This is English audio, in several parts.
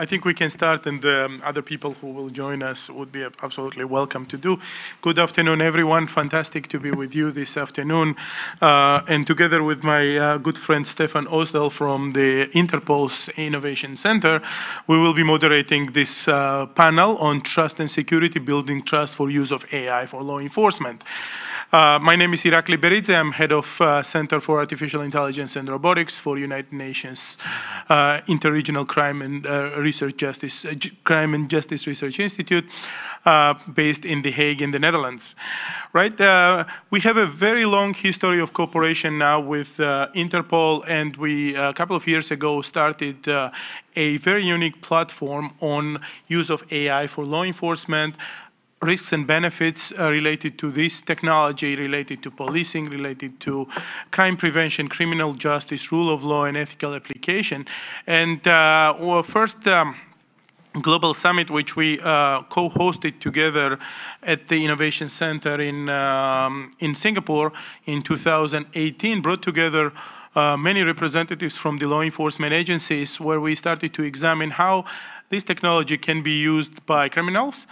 I think we can start, and um, other people who will join us would be absolutely welcome to do. Good afternoon, everyone. Fantastic to be with you this afternoon. Uh, and together with my uh, good friend Steffen Ousdal from the Interpol's Innovation Center, we will be moderating this uh, panel on trust and security, building trust for use of AI for law enforcement. Uh, my name is Irakli Beridze. I'm head of uh, Center for Artificial Intelligence and Robotics for United Nations uh, Interregional Crime and uh, Research Justice uh, Crime and Justice Research Institute, uh, based in The Hague, in the Netherlands. Right? we have a very long history of cooperation now with Interpol, and we a couple of years ago started a very unique platform on use of AI for law enforcement risks and benefits uh, related to this technology, related to policing, related to crime prevention, criminal justice, rule of law, and ethical application. And uh, well, first, um, global summit, which we uh, co-hosted together at the Innovation Center in, um, in Singapore in 2018, brought together uh, many representatives from the law enforcement agencies where we started to examine how this technology can be used by criminals,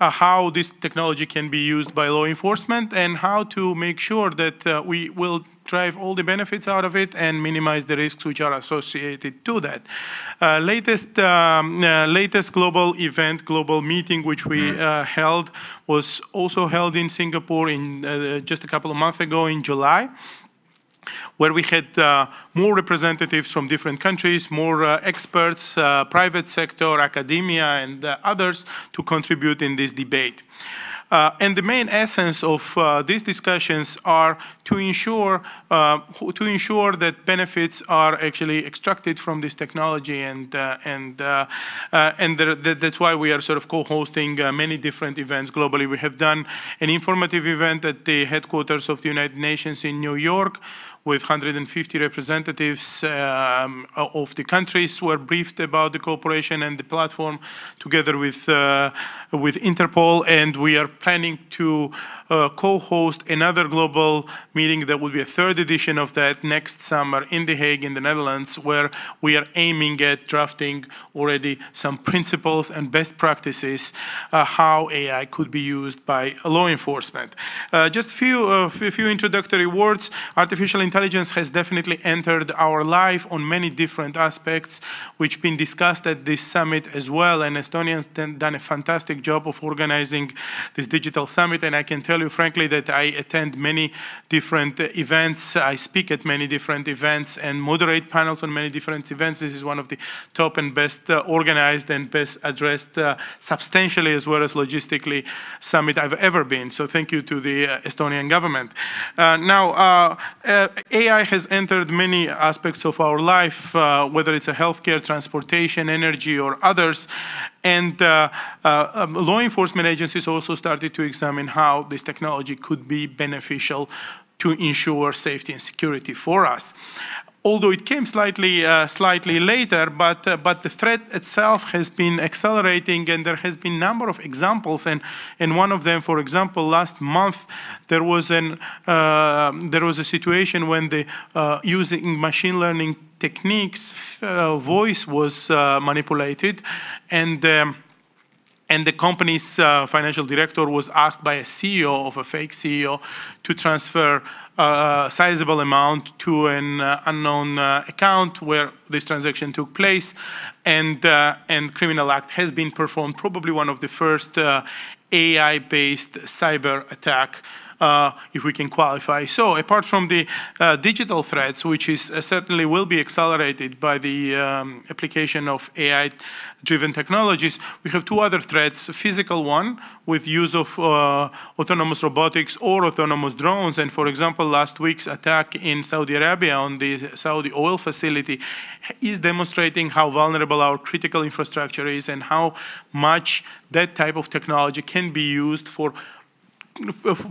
uh, how this technology can be used by law enforcement, and how to make sure that uh, we will drive all the benefits out of it and minimize the risks which are associated to that. Uh, latest, um, uh, latest global event, global meeting, which we uh, held, was also held in Singapore in uh, just a couple of months ago in July where we had uh, more representatives from different countries, more uh, experts, uh, private sector, academia, and uh, others to contribute in this debate. Uh, and the main essence of uh, these discussions are to ensure to ensure that benefits are actually extracted from this technology, and and and that's why we are sort of co-hosting many different events globally. We have done an informative event at the headquarters of the United Nations in New York with 150 representatives um, of the countries were briefed about the cooperation and the platform together with, uh, with Interpol. And we are planning to uh, co-host another global meeting that will be a third edition of that next summer in The Hague in the Netherlands, where we are aiming at drafting already some principles and best practices uh, how AI could be used by law enforcement. Uh, just a few, uh, few introductory words. Artificial has definitely entered our life on many different aspects, which been discussed at this summit as well. And Estonians done a fantastic job of organizing this digital summit, and I can tell tell you frankly that I attend many different events. I speak at many different events and moderate panels on many different events. This is one of the top and best uh, organized and best addressed uh, substantially as well as logistically summit I've ever been. So thank you to the uh, Estonian government. Uh, now, uh, uh, AI has entered many aspects of our life, whether it's a healthcare, transportation, energy, or others. And uh, uh, um, law enforcement agencies also started to examine how this technology could be beneficial to ensure safety and security for us although it came slightly uh, slightly later, but uh, but the threat itself has been accelerating, and there has been a number of examples. And and one of them, for example, last month there was an uh, there was a situation when the uh, using machine learning techniques, uh, voice was uh, manipulated, and. Um, and the company's uh, financial director was asked by a CEO of a fake CEO to transfer a sizable amount to an uh, unknown uh, account where this transaction took place, and uh, and criminal act has been performed. Probably one of the first uh, AI-based cyber attack uh, if we can qualify. So apart from the uh, digital threats, which is uh, certainly will be accelerated by the um, application of AI-driven technologies, we have two other threats, physical one with use of uh, autonomous robotics or autonomous drones. And for example, last week's attack in Saudi Arabia on the Saudi oil facility is demonstrating how vulnerable our critical infrastructure is and how much that type of technology can be used for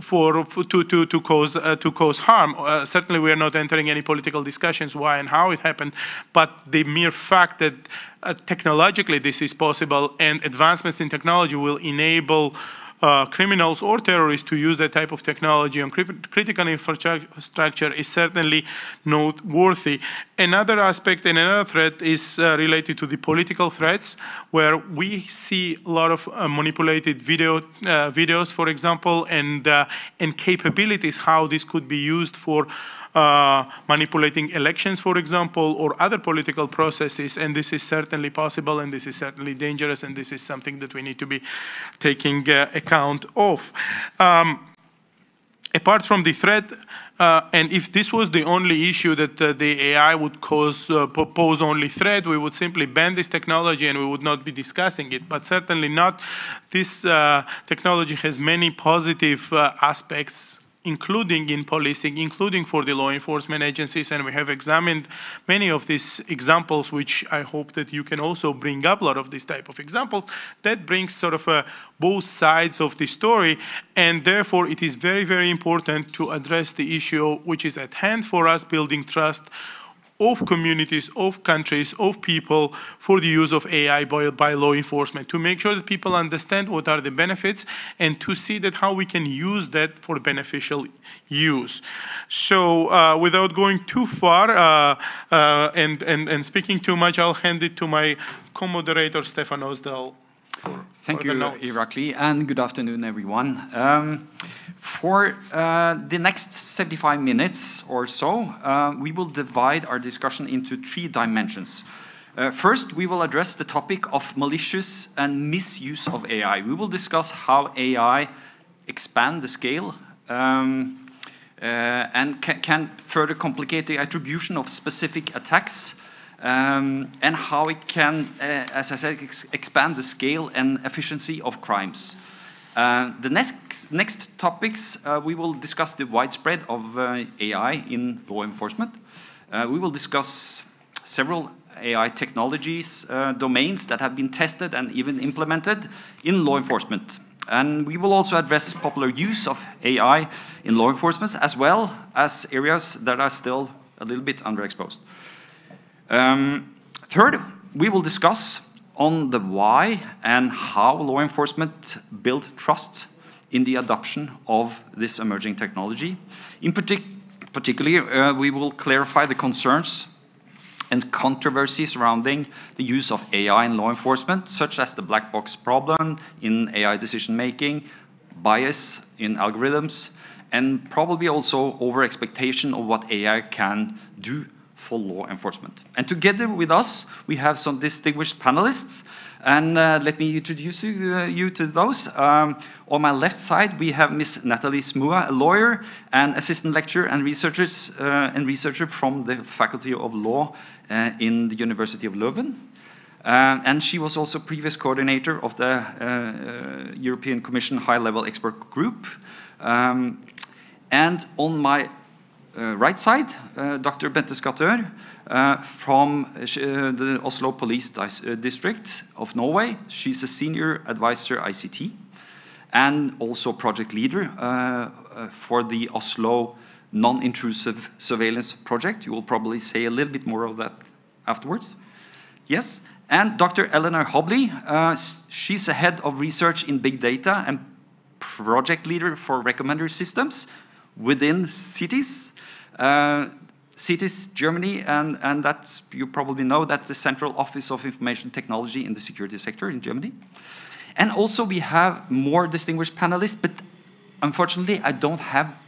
for, for, to, to, to, cause, uh, to cause harm. Uh, certainly we are not entering any political discussions why and how it happened, but the mere fact that uh, technologically this is possible and advancements in technology will enable uh, criminals or terrorists to use that type of technology on critical infrastructure is certainly noteworthy. Another aspect and another threat is uh, related to the political threats, where we see a lot of uh, manipulated video uh, videos, for example, and uh, and capabilities how this could be used for uh, manipulating elections, for example, or other political processes. And this is certainly possible, and this is certainly dangerous, and this is something that we need to be taking uh, account of. Um, apart from the threat, uh, and if this was the only issue that uh, the AI would cause, uh, pose only threat, we would simply ban this technology and we would not be discussing it. But certainly not. This uh, technology has many positive uh, aspects including in policing, including for the law enforcement agencies, and we have examined many of these examples, which I hope that you can also bring up a lot of these type of examples. That brings sort of a, both sides of the story, and therefore it is very, very important to address the issue which is at hand for us, building trust of communities, of countries, of people for the use of AI by, by, law enforcement, to make sure that people understand what are the benefits and to see that how we can use that for beneficial use. So uh, without going too far uh, uh, and, and, and speaking too much, I'll hand it to my co-moderator, Steffen Thank you, Irakli, and good afternoon, everyone. Um, for uh, the next 75 minutes or so, uh, we will divide our discussion into three dimensions. Uh, first, we will address the topic of malicious and misuse of AI. We will discuss how AI expand the scale um, uh, and ca can further complicate the attribution of specific attacks um, and how it can, uh, as I said, ex expand the scale and efficiency of crimes. Uh, the next, next topics, uh, we will discuss the widespread of AI in law enforcement. We will discuss several AI technologies, uh, domains that have been tested and even implemented in law enforcement. And we will also address popular use of AI in law enforcement, as well as areas that are still a little bit underexposed. Um, third, we will discuss on the why and how law enforcement build trust in the adoption of this emerging technology. In partic particular, uh, we will clarify the concerns and controversy surrounding the use of AI in law enforcement, such as the black box problem in AI decision making, bias in algorithms, and probably also over expectation of what AI can do for law enforcement. And together with us, we have some distinguished panelists. And uh, let me introduce you, uh, you to those. Um, on my left side, we have Ms. Nathalie Smuha, a lawyer and assistant lecturer and, researchers, uh, and researcher from the Faculty of Law uh, in the University of Leuven. Uh, and she was also previous coordinator of the uh, European Commission High-Level Expert Group. Um, and on my right side, uh, Dr. Bente Skattør uh, from the Oslo Police District of Norway. She's a senior advisor ICT and also project leader for the Oslo non-intrusive surveillance project. You will probably say a little bit more of that afterwards. Yes, and Dr. Eleanor Hobley, uh, she's a head of research in big data and project leader for recommender systems within ZITiS uh, ZITiS Germany, and, and you probably know, that's the Central Office of Information Technology in the security sector in Germany. And also we have more distinguished panelists, but unfortunately I don't have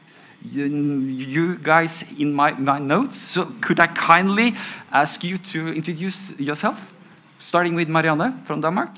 you guys in my, my notes, so could I kindly ask you to introduce yourself, starting with Marianne from Denmark?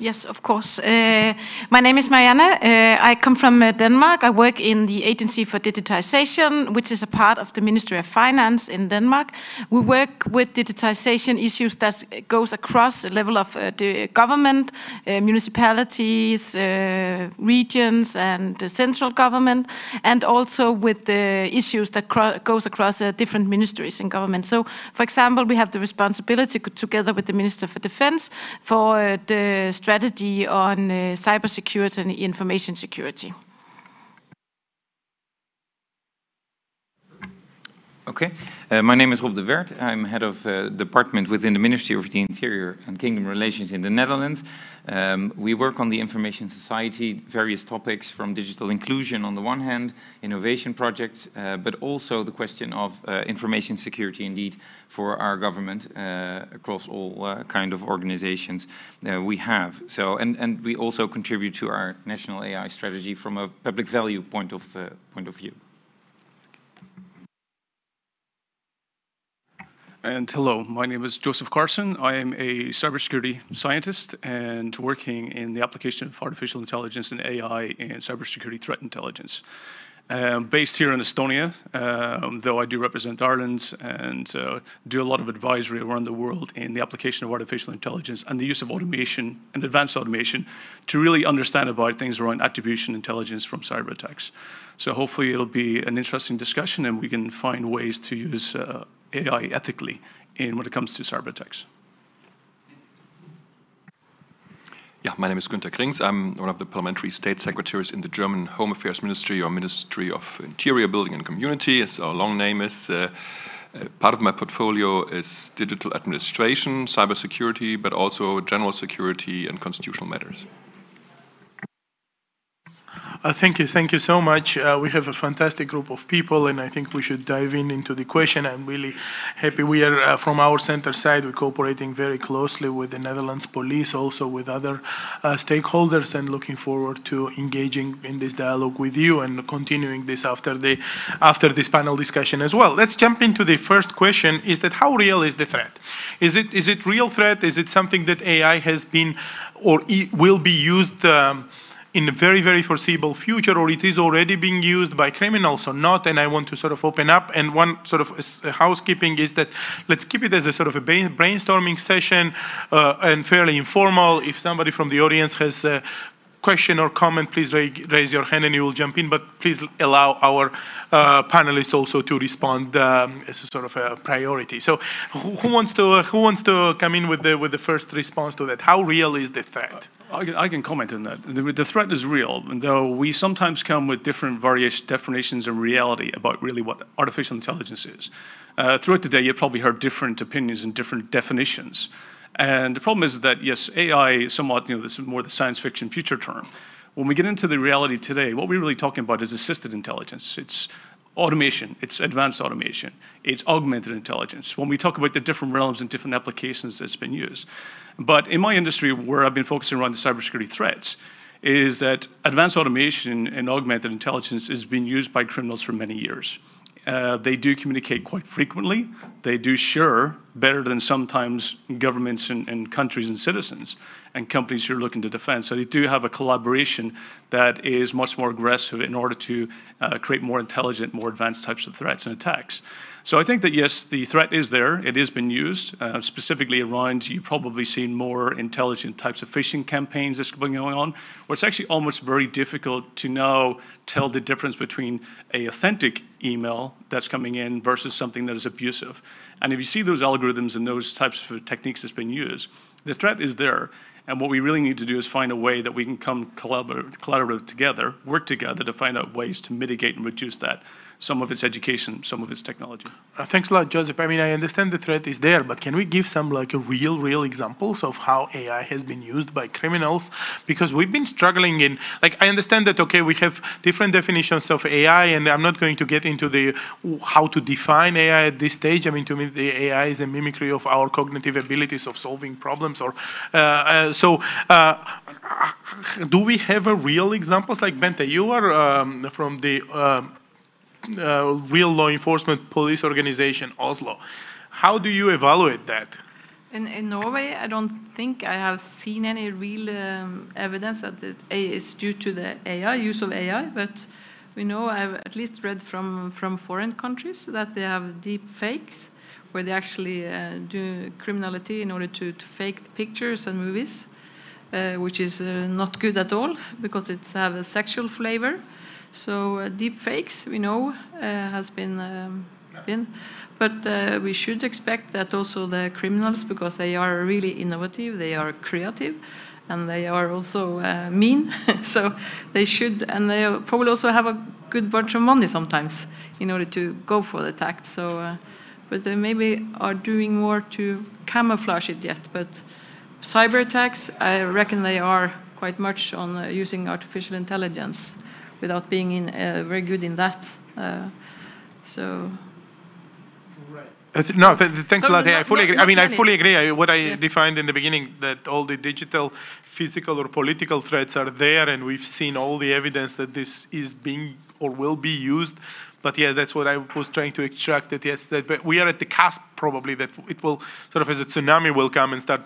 Yes, of course. Uh, my name is Marianne. Uh, I come from uh, Denmark. I work in the Agency for Digitization, which is a part of the Ministry of Finance in Denmark. We work with digitization issues that goes across the level of uh, the government, uh, municipalities, uh, regions, and the central government, and also with the issues that goes across different ministries in government. So, for example, we have the responsibility together with the Minister for Defense for the strategy on uh, cybersecurity and information security. Okay, uh, my name is Rob de Wert. I'm head of uh, department within the Ministry of the Interior and Kingdom Relations in the Netherlands. Um, we work on the information society, various topics from digital inclusion on the one hand, innovation projects, uh, but also the question of uh, information security indeed for our government uh, across all uh, kind of organizations we have. So, and, and we also contribute to our national AI strategy from a public value point of, point of view. And hello, my name is Joseph Carson. I am a cybersecurity scientist and working in the application of artificial intelligence and AI and cybersecurity threat intelligence. Um, based here in Estonia, um, though I do represent Ireland and uh, do a lot of advisory around the world in the application of artificial intelligence and the use of automation and advanced automation to really understand about things around attribution intelligence from cyber attacks. So hopefully it'll be an interesting discussion and we can find ways to use uh, AI ethically in when it comes to cyber attacks. Yeah, my name is Günter Krings. I'm one of the parliamentary state secretaries in the German Home Affairs Ministry or Ministry of Interior, Building and Community, as our long name is. Uh, uh, part of my portfolio is digital administration, cybersecurity, but also general security and constitutional matters. Uh, thank you, thank you so much. Uh, we have a fantastic group of people, and I think we should dive in into the question. I'm really happy we are uh, from our center side. We're cooperating very closely with the Netherlands police, also with other uh, stakeholders, and looking forward to engaging in this dialogue with you and continuing this after the after this panel discussion as well. Let's jump into the first question: Is that how real is the threat? Is it is it real threat? Is it something that AI has been or will be used? Um, in the very, very foreseeable future, or it is already being used by criminals or not. And I want to sort of open up. And one sort of housekeeping is that let's keep it as a sort of a brainstorming session uh, and fairly informal. If somebody from the audience has a question or comment, please raise your hand and you will jump in. But please allow our uh, panelists also to respond um, as a sort of a priority. So, who, who wants to uh, who wants to come in with the with the first response to that? How real is the threat? I can, I can comment on that. The, the, threat is real, though we sometimes come with different variation, definitions of reality about really what artificial intelligence is. Uh, throughout the day, you've probably heard different opinions and different definitions. And the problem is that, yes, AI somewhat, you know, this is more the science fiction future term. When we get into the reality today, what we're really talking about is assisted intelligence. It's automation, it's advanced automation, it's augmented intelligence. When we talk about the different realms and different applications that's been used. But in my industry, where I've been focusing around the cybersecurity threats, is that advanced automation and augmented intelligence is being used by criminals for many years. Uh, they do communicate quite frequently. They do share better than sometimes governments and, and, countries and citizens and companies who are looking to defend. So they do have a collaboration that is much more aggressive in order to uh, create more intelligent, more advanced types of threats and attacks. So I think that yes, the threat is there. It has been used uh, specifically around. You've probably seen more intelligent types of phishing campaigns that's been going on, where it's actually almost very difficult to now tell the difference between a authentic email that's coming in versus something that is abusive. And if you see those algorithms and those types of techniques that's been used, the threat is there. And what we really need to do is find a way that we can come collaborative together, work together to find out ways to mitigate and reduce that some of its education, some of its technology. Uh, thanks a lot, Joseph. I mean, I understand the threat is there, but can we give some like a real, real examples of how AI has been used by criminals? Because we've been struggling in, like, I understand that, okay, we have different definitions of AI, and I'm not going to get into the how to define AI at this stage. I mean, to me, the AI is a mimicry of our cognitive abilities of solving problems. Or uh, uh, so, uh, do we have a real examples like Bente? You are um, from the um, uh, real law enforcement police organization, Oslo. How do you evaluate that? In, in Norway, I don't think I have seen any real um, evidence that it is due to the AI, use of AI, but we know, I've at least read from, from foreign countries that they have deep fakes, where they actually uh, do criminality in order to, to fake pictures and movies, uh, which is uh, not good at all, because it have a sexual flavor. So uh, deep fakes, we know, uh, has been, um, been. But uh, we should expect that also the criminals, because they are really innovative, they are creative, and they are also uh, mean. so they should, and they probably also have a good bunch of money sometimes in order to go for the attack. So, uh, but they maybe are doing more to camouflage it yet. But cyber attacks, I reckon they are quite much on uh, using artificial intelligence without being in, uh, very good in that. Uh, so uh, no, th th thanks so a lot. I fully agree. I mean, I fully agree. what I yeah. defined in the beginning that all the digital, physical, or political threats are there, and we've seen all the evidence that this is being or will be used. But yeah, that's what I was trying to extract. That yes, that but we are at the cusp probably that it will sort of as a tsunami will come and start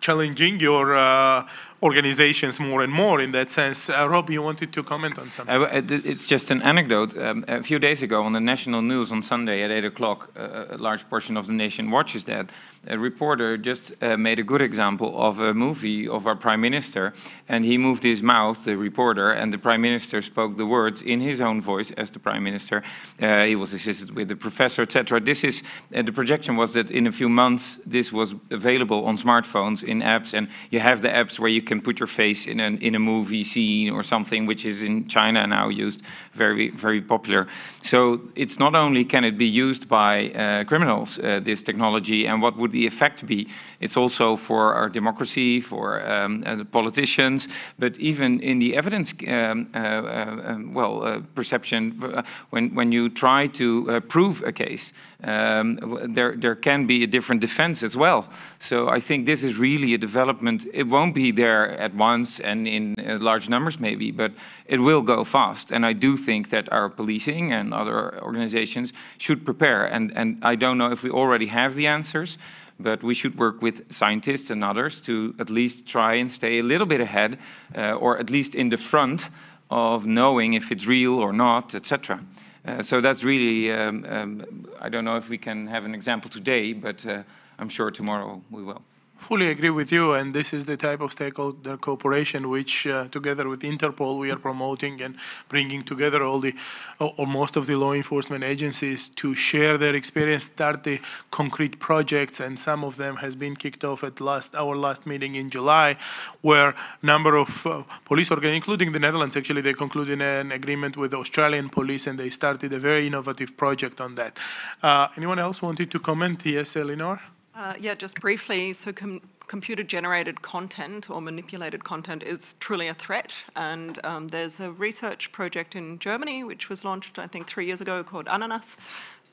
challenging your uh, organizations more and more in that sense. Uh, Rob, you wanted to comment on something? Uh, it's just an anecdote. Um, a few days ago on the national news on Sunday at 8 o'clock, a large portion of the nation watches that. A reporter just uh, made a good example of a movie of our prime minister, and he moved his mouth, the reporter, and the prime minister spoke the words in his own voice as the prime minister. Uh, he was assisted with the professor, etc. This is the projection was that in a few months this was available on smartphones in apps, and you have the apps where you can put your face in, an, in a movie scene or something, which is in China now used, very, very popular. So it's not only can it be used by uh, criminals, uh, this technology, and what would the effect be, it's also for our democracy, for um, uh, the politicians, but even in the evidence, um, uh, uh, um, well, uh, perception, when, when you try to prove a case, um, there, there can be a different defense as well. So I think this is really a development. It won't be there at once and in uh, large numbers maybe, but it will go fast. And I do think that our policing and other organizations should prepare. And, and I don't know if we already have the answers, but we should work with scientists and others to at least try and stay a little bit ahead, uh, or at least in the front of knowing if it's real or not, etc. Uh, so that's really, um, um, I don't know if we can have an example today, but uh, I'm sure tomorrow we will fully agree with you, and this is the type of stakeholder cooperation which, uh, together with Interpol, we are promoting and bringing together all the, or most of the law enforcement agencies to share their experience, start the concrete projects, and some of them has been kicked off at last our last meeting in July, where number of uh, police organizations, including the Netherlands, actually they concluded an agreement with the Australian police, and they started a very innovative project on that. Uh, anyone else wanted to comment? Yes, Eleanor. Uh, yeah, just briefly. So, com computer generated content or manipulated content is truly a threat. And um, there's a research project in Germany which was launched, I think, three years ago called Ananas,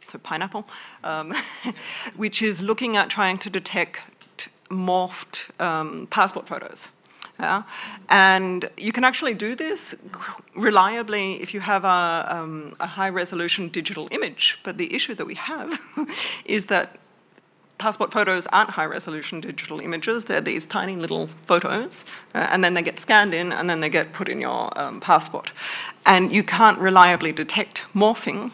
so pineapple, um, which is looking at trying to detect morphed um, passport photos. Yeah. And you can actually do this reliably if you have a, um, a high resolution digital image. But the issue that we have is that passport photos aren't high resolution digital images, they're these tiny little photos, uh, and then they get scanned in and then they get put in your um, passport. And you can't reliably detect morphing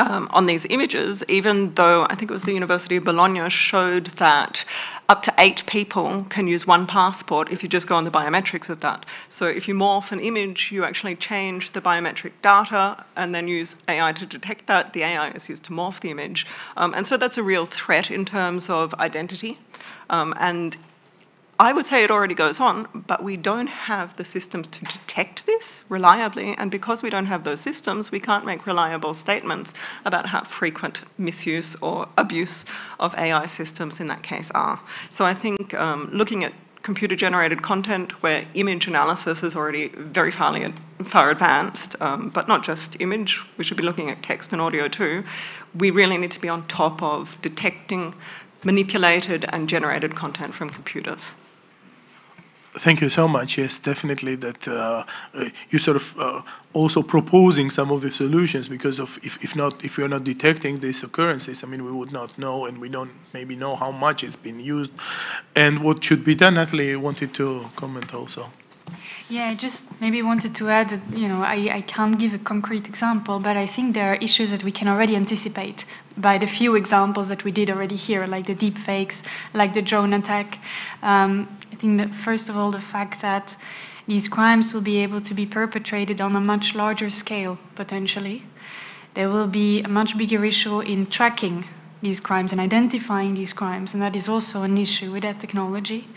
um, on these images, even though I think it was the University of Bologna showed that up to eight people can use one passport if you just go on the biometrics of that. So if you morph an image, you actually change the biometric data and then use AI to detect that. The AI is used to morph the image. Um, and so that's a real threat in terms of identity. Um, and I would say it already goes on, but we don't have the systems to detect this reliably. And because we don't have those systems, we can't make reliable statements about how frequent misuse or abuse of AI systems in that case are. So I think um, looking at computer generated content where image analysis is already very far, far advanced, um, but not just image, we should be looking at text and audio too. We really need to be on top of detecting manipulated and generated content from computers. Thank you so much. Yes, definitely that uh, uh, you sort of uh, also proposing some of the solutions because of if, if not if we are not detecting these occurrences, I mean we would not know and we don't maybe know how much it's been used and what should be done. Nathalie wanted to comment also. Yeah, I just maybe wanted to add that, you know, I, I can't give a concrete example, but I think there are issues that we can already anticipate by the few examples that we did already here, like the deep fakes, like the drone attack. Um, I think that, first of all, the fact that these crimes will be able to be perpetrated on a much larger scale, potentially. There will be a much bigger issue in tracking these crimes and identifying these crimes, and that is also an issue with that technology.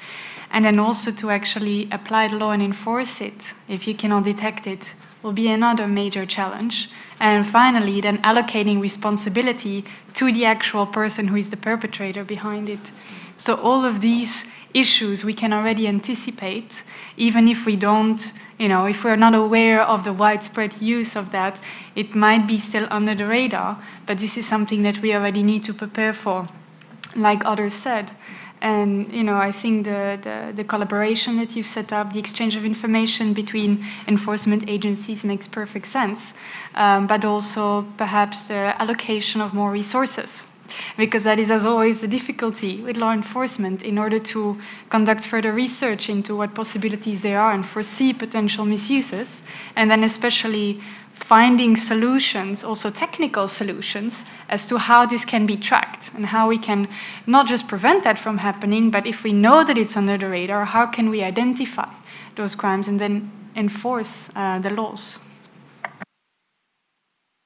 And then also to actually apply the law and enforce it, if you cannot detect it, will be another major challenge. And finally, then allocating responsibility to the actual person who is the perpetrator behind it. So all of these issues we can already anticipate, even if we don't, you know, if we're not aware of the widespread use of that, it might be still under the radar, but this is something that we already need to prepare for, like others said. And you know, I think the, the, the, collaboration that you've set up, the exchange of information between enforcement agencies makes perfect sense. Um, but also perhaps the allocation of more resources. Because that is, as always, the difficulty with law enforcement in order to conduct further research into what possibilities there are and foresee potential misuses, and then especially finding solutions, also technical solutions, as to how this can be tracked and how we can not just prevent that from happening, but if we know that it's under the radar, how can we identify those crimes and then enforce uh, the laws?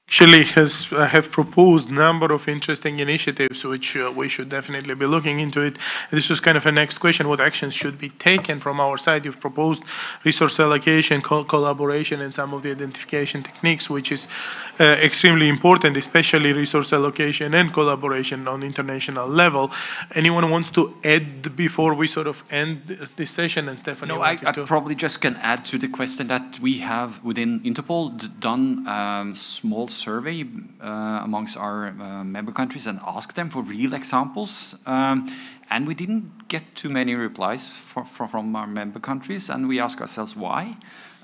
Actually has uh, have proposed number of interesting initiatives which uh, we should definitely be looking into it. This was kind of a next question what actions should be taken from our side? You've proposed resource allocation co collaboration and some of the identification techniques which is uh, extremely important especially resource allocation and collaboration on international level. Anyone wants to add before we sort of end this, this session? And Stephanie no I, I probably just can add to the question that we have within Interpol done um, small survey uh, amongst our uh, member countries and asked them for real examples. Um, and we didn't get too many replies for, for, from our member countries, and we asked ourselves why.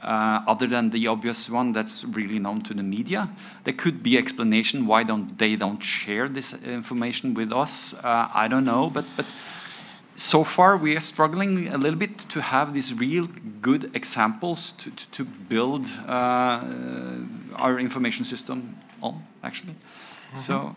Uh, other than the obvious one that's really known to the media. There could be explanation why don't they don't share this information with us. Uh, I don't know, but but so far we are struggling a little bit to have these real good examples to, to, to build uh, our information system on, actually. Mm -hmm. So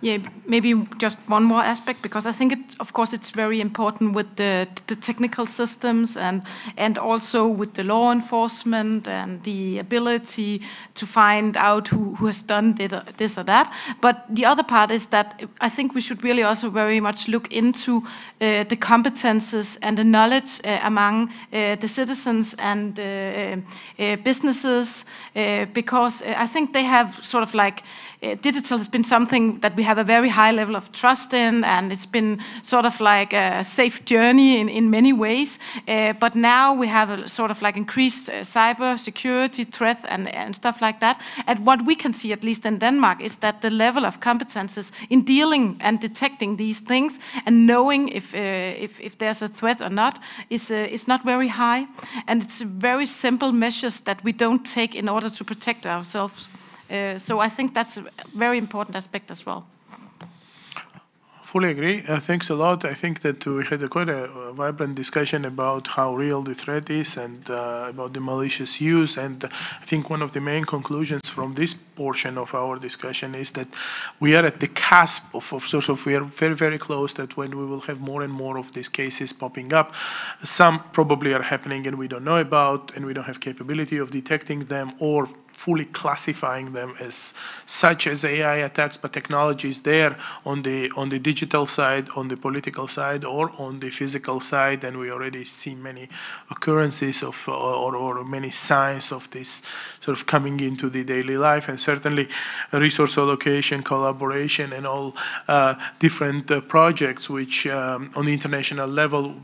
yeah, maybe just one more aspect because I think it, of course, it's very important with the, the technical systems and and also with the law enforcement and the ability to find out who, who has done this or that. But the other part is that I think we should really also very much look into uh, the competences and the knowledge uh, among uh, the citizens and uh, uh, businesses uh, because I think they have sort of like uh, digital has been something that we have a very high level of trust in, and it's been sort of like a safe journey in, in many ways. Uh, but now we have a sort of like increased uh, cyber security threat and, and stuff like that. And what we can see, at least in Denmark, is that the level of competences in dealing and detecting these things and knowing if, uh, if, if, there's a threat or not is, uh, is not very high. And it's very simple measures that we don't take in order to protect ourselves. Uh, so I think that's a very important aspect as well. Fully agree. Uh, thanks a lot. I think that we had a quite a, a, vibrant discussion about how real the threat is and uh, about the malicious use. And I think one of the main conclusions from this portion of our discussion is that we are at the cusp of, of sort of we are very very close that when we will have more and more of these cases popping up. Some probably are happening and we don't know about, and we don't have capability of detecting them or fully classifying them as such as AI attacks, but technology is there on the on the digital side, on the political side, or on the physical side, and we already see many occurrences of or, or many signs of this sort of coming into the daily life, and certainly resource allocation, collaboration, and all uh, different uh, projects which um, on the international level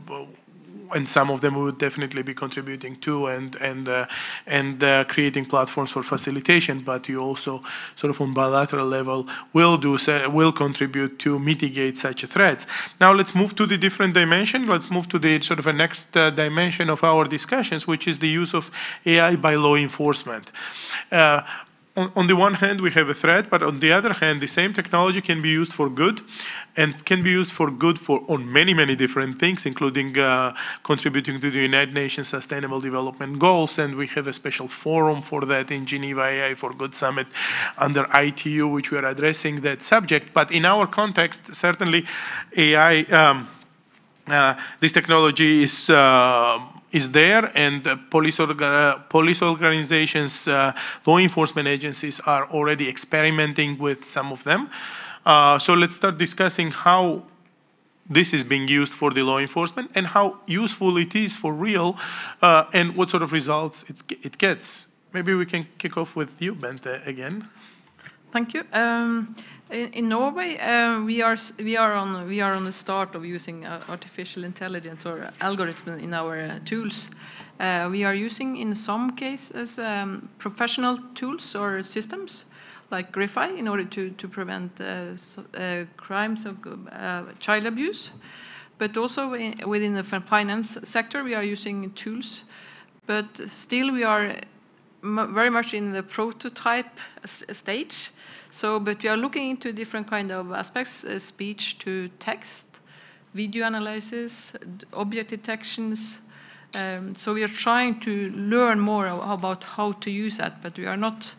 and some of them would definitely be contributing to and and uh, and uh, creating platforms for facilitation. But you also sort of on bilateral level will do will contribute to mitigate such threats. Now let's move to the different dimension. Let's move to the sort of a next uh, dimension of our discussions, which is the use of AI by law enforcement. Uh, on, the one hand, we have a threat, but on the other hand, the same technology can be used for good and can be used for good for on many, many different things, including uh, contributing to the United Nations Sustainable Development Goals. And we have a special forum for that in Geneva AI for Good Summit under ITU, which we are addressing that subject. But in our context, certainly AI, um, uh, this technology is uh, is there, and uh, police, orga police organizations, uh, law enforcement agencies are already experimenting with some of them. Uh, so let's start discussing how this is being used for the law enforcement and how useful it is for real uh, and what sort of results it, it gets. Maybe we can kick off with you, Bente, again. Thank you. Um, in, in, Norway, uh, we are we are on we are on the start of using uh, artificial intelligence or algorithms in our uh, tools. Uh, we are using, in some cases, um, professional tools or systems like Griffeye in order to, to prevent uh, uh, crimes of uh, child abuse. But also in, within the finance sector, we are using tools. But still, we are very much in the prototype stage. So, but we are looking into different kind of aspects, uh, speech to text, video analysis, object detections. Um, so we are trying to learn more about how to use that, but we are not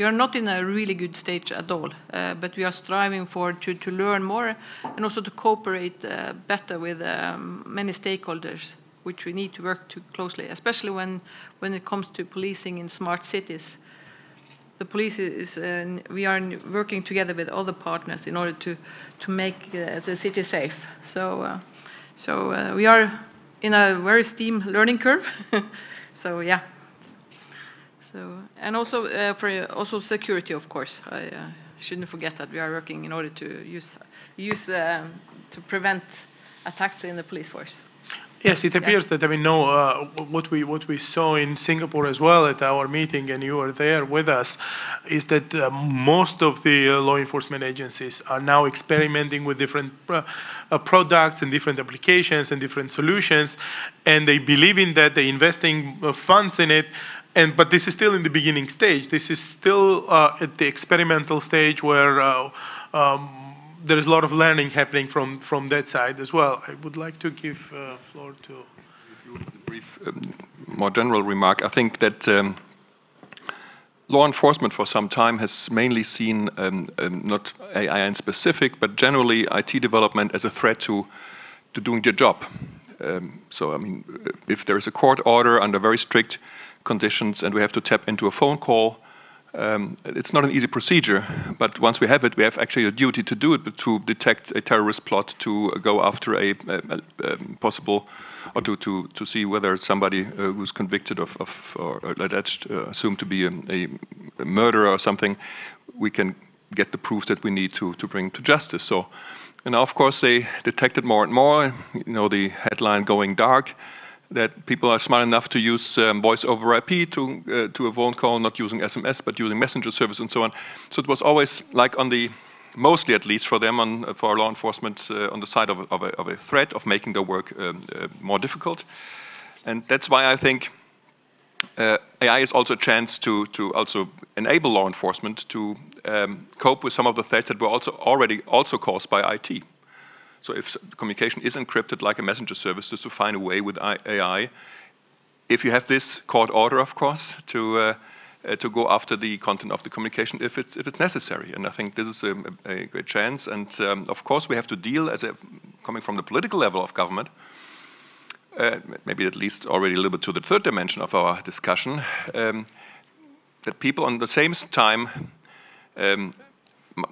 we are not in a really good stage at all, uh, but we are striving for to, to learn more and also to cooperate uh, better with um, many stakeholders, which we need to work too closely, especially when, when it comes to policing in smart cities. The police is, uh, we are working together with other partners in order to, to make uh, the city safe. So, uh, so uh, we are in a very steep learning curve. so yeah. So, and also uh, for also security, of course. I uh, shouldn't forget that we are working in order to use use um, to prevent attacks in the police force. Yes, it appears yeah. that I mean, no, uh, what we what we saw in Singapore as well at our meeting, and you were there with us, is that uh, most of the uh, law enforcement agencies are now experimenting with different uh, uh, products and different applications and different solutions, and they believe in that. They're investing uh, funds in it, and but this is still in the beginning stage. This is still uh, at the experimental stage where uh, um, there is a lot of learning happening from from that side as well. I would like to give uh, floor to. A brief, um, more general remark. I think that. Um, law enforcement for some time has mainly seen um, um not AI in specific, but generally IT development as a threat to, to doing their job. Um, so, I mean, if there is a court order under very strict conditions and we have to tap into a phone call. Um, it's not an easy procedure, but once we have it, we have actually a duty to do it, to detect a terrorist plot, to go after a, a, a possible, or to, to, to see whether somebody uh, who's convicted of, of or alleged, uh, assumed to be a, a, murderer or something, we can get the proofs that we need to, to bring to justice. So, and now, of course, they detected more and more, you know, the headline going dark, that people are smart enough to use um, voice over IP to, uh, to a phone call, not using SMS, but using messenger service and so on. So it was always like on the, mostly at least for them, on, uh, for law enforcement, uh, on the side of a, of, a, of a, threat of making their work um, uh, more difficult. And that's why I think uh, AI is also a chance to, to also enable law enforcement to um, cope with some of the threats that were also already also caused by IT. So if communication is encrypted like a messenger service, just to find a way with AI, if you have this court order, of course, to uh, uh, to go after the content of the communication if it's if it's necessary. And I think this is a, a great chance. And um, of course, we have to deal as a coming from the political level of government. Uh, maybe at least already a little bit to the third dimension of our discussion, um, that people on the same time um,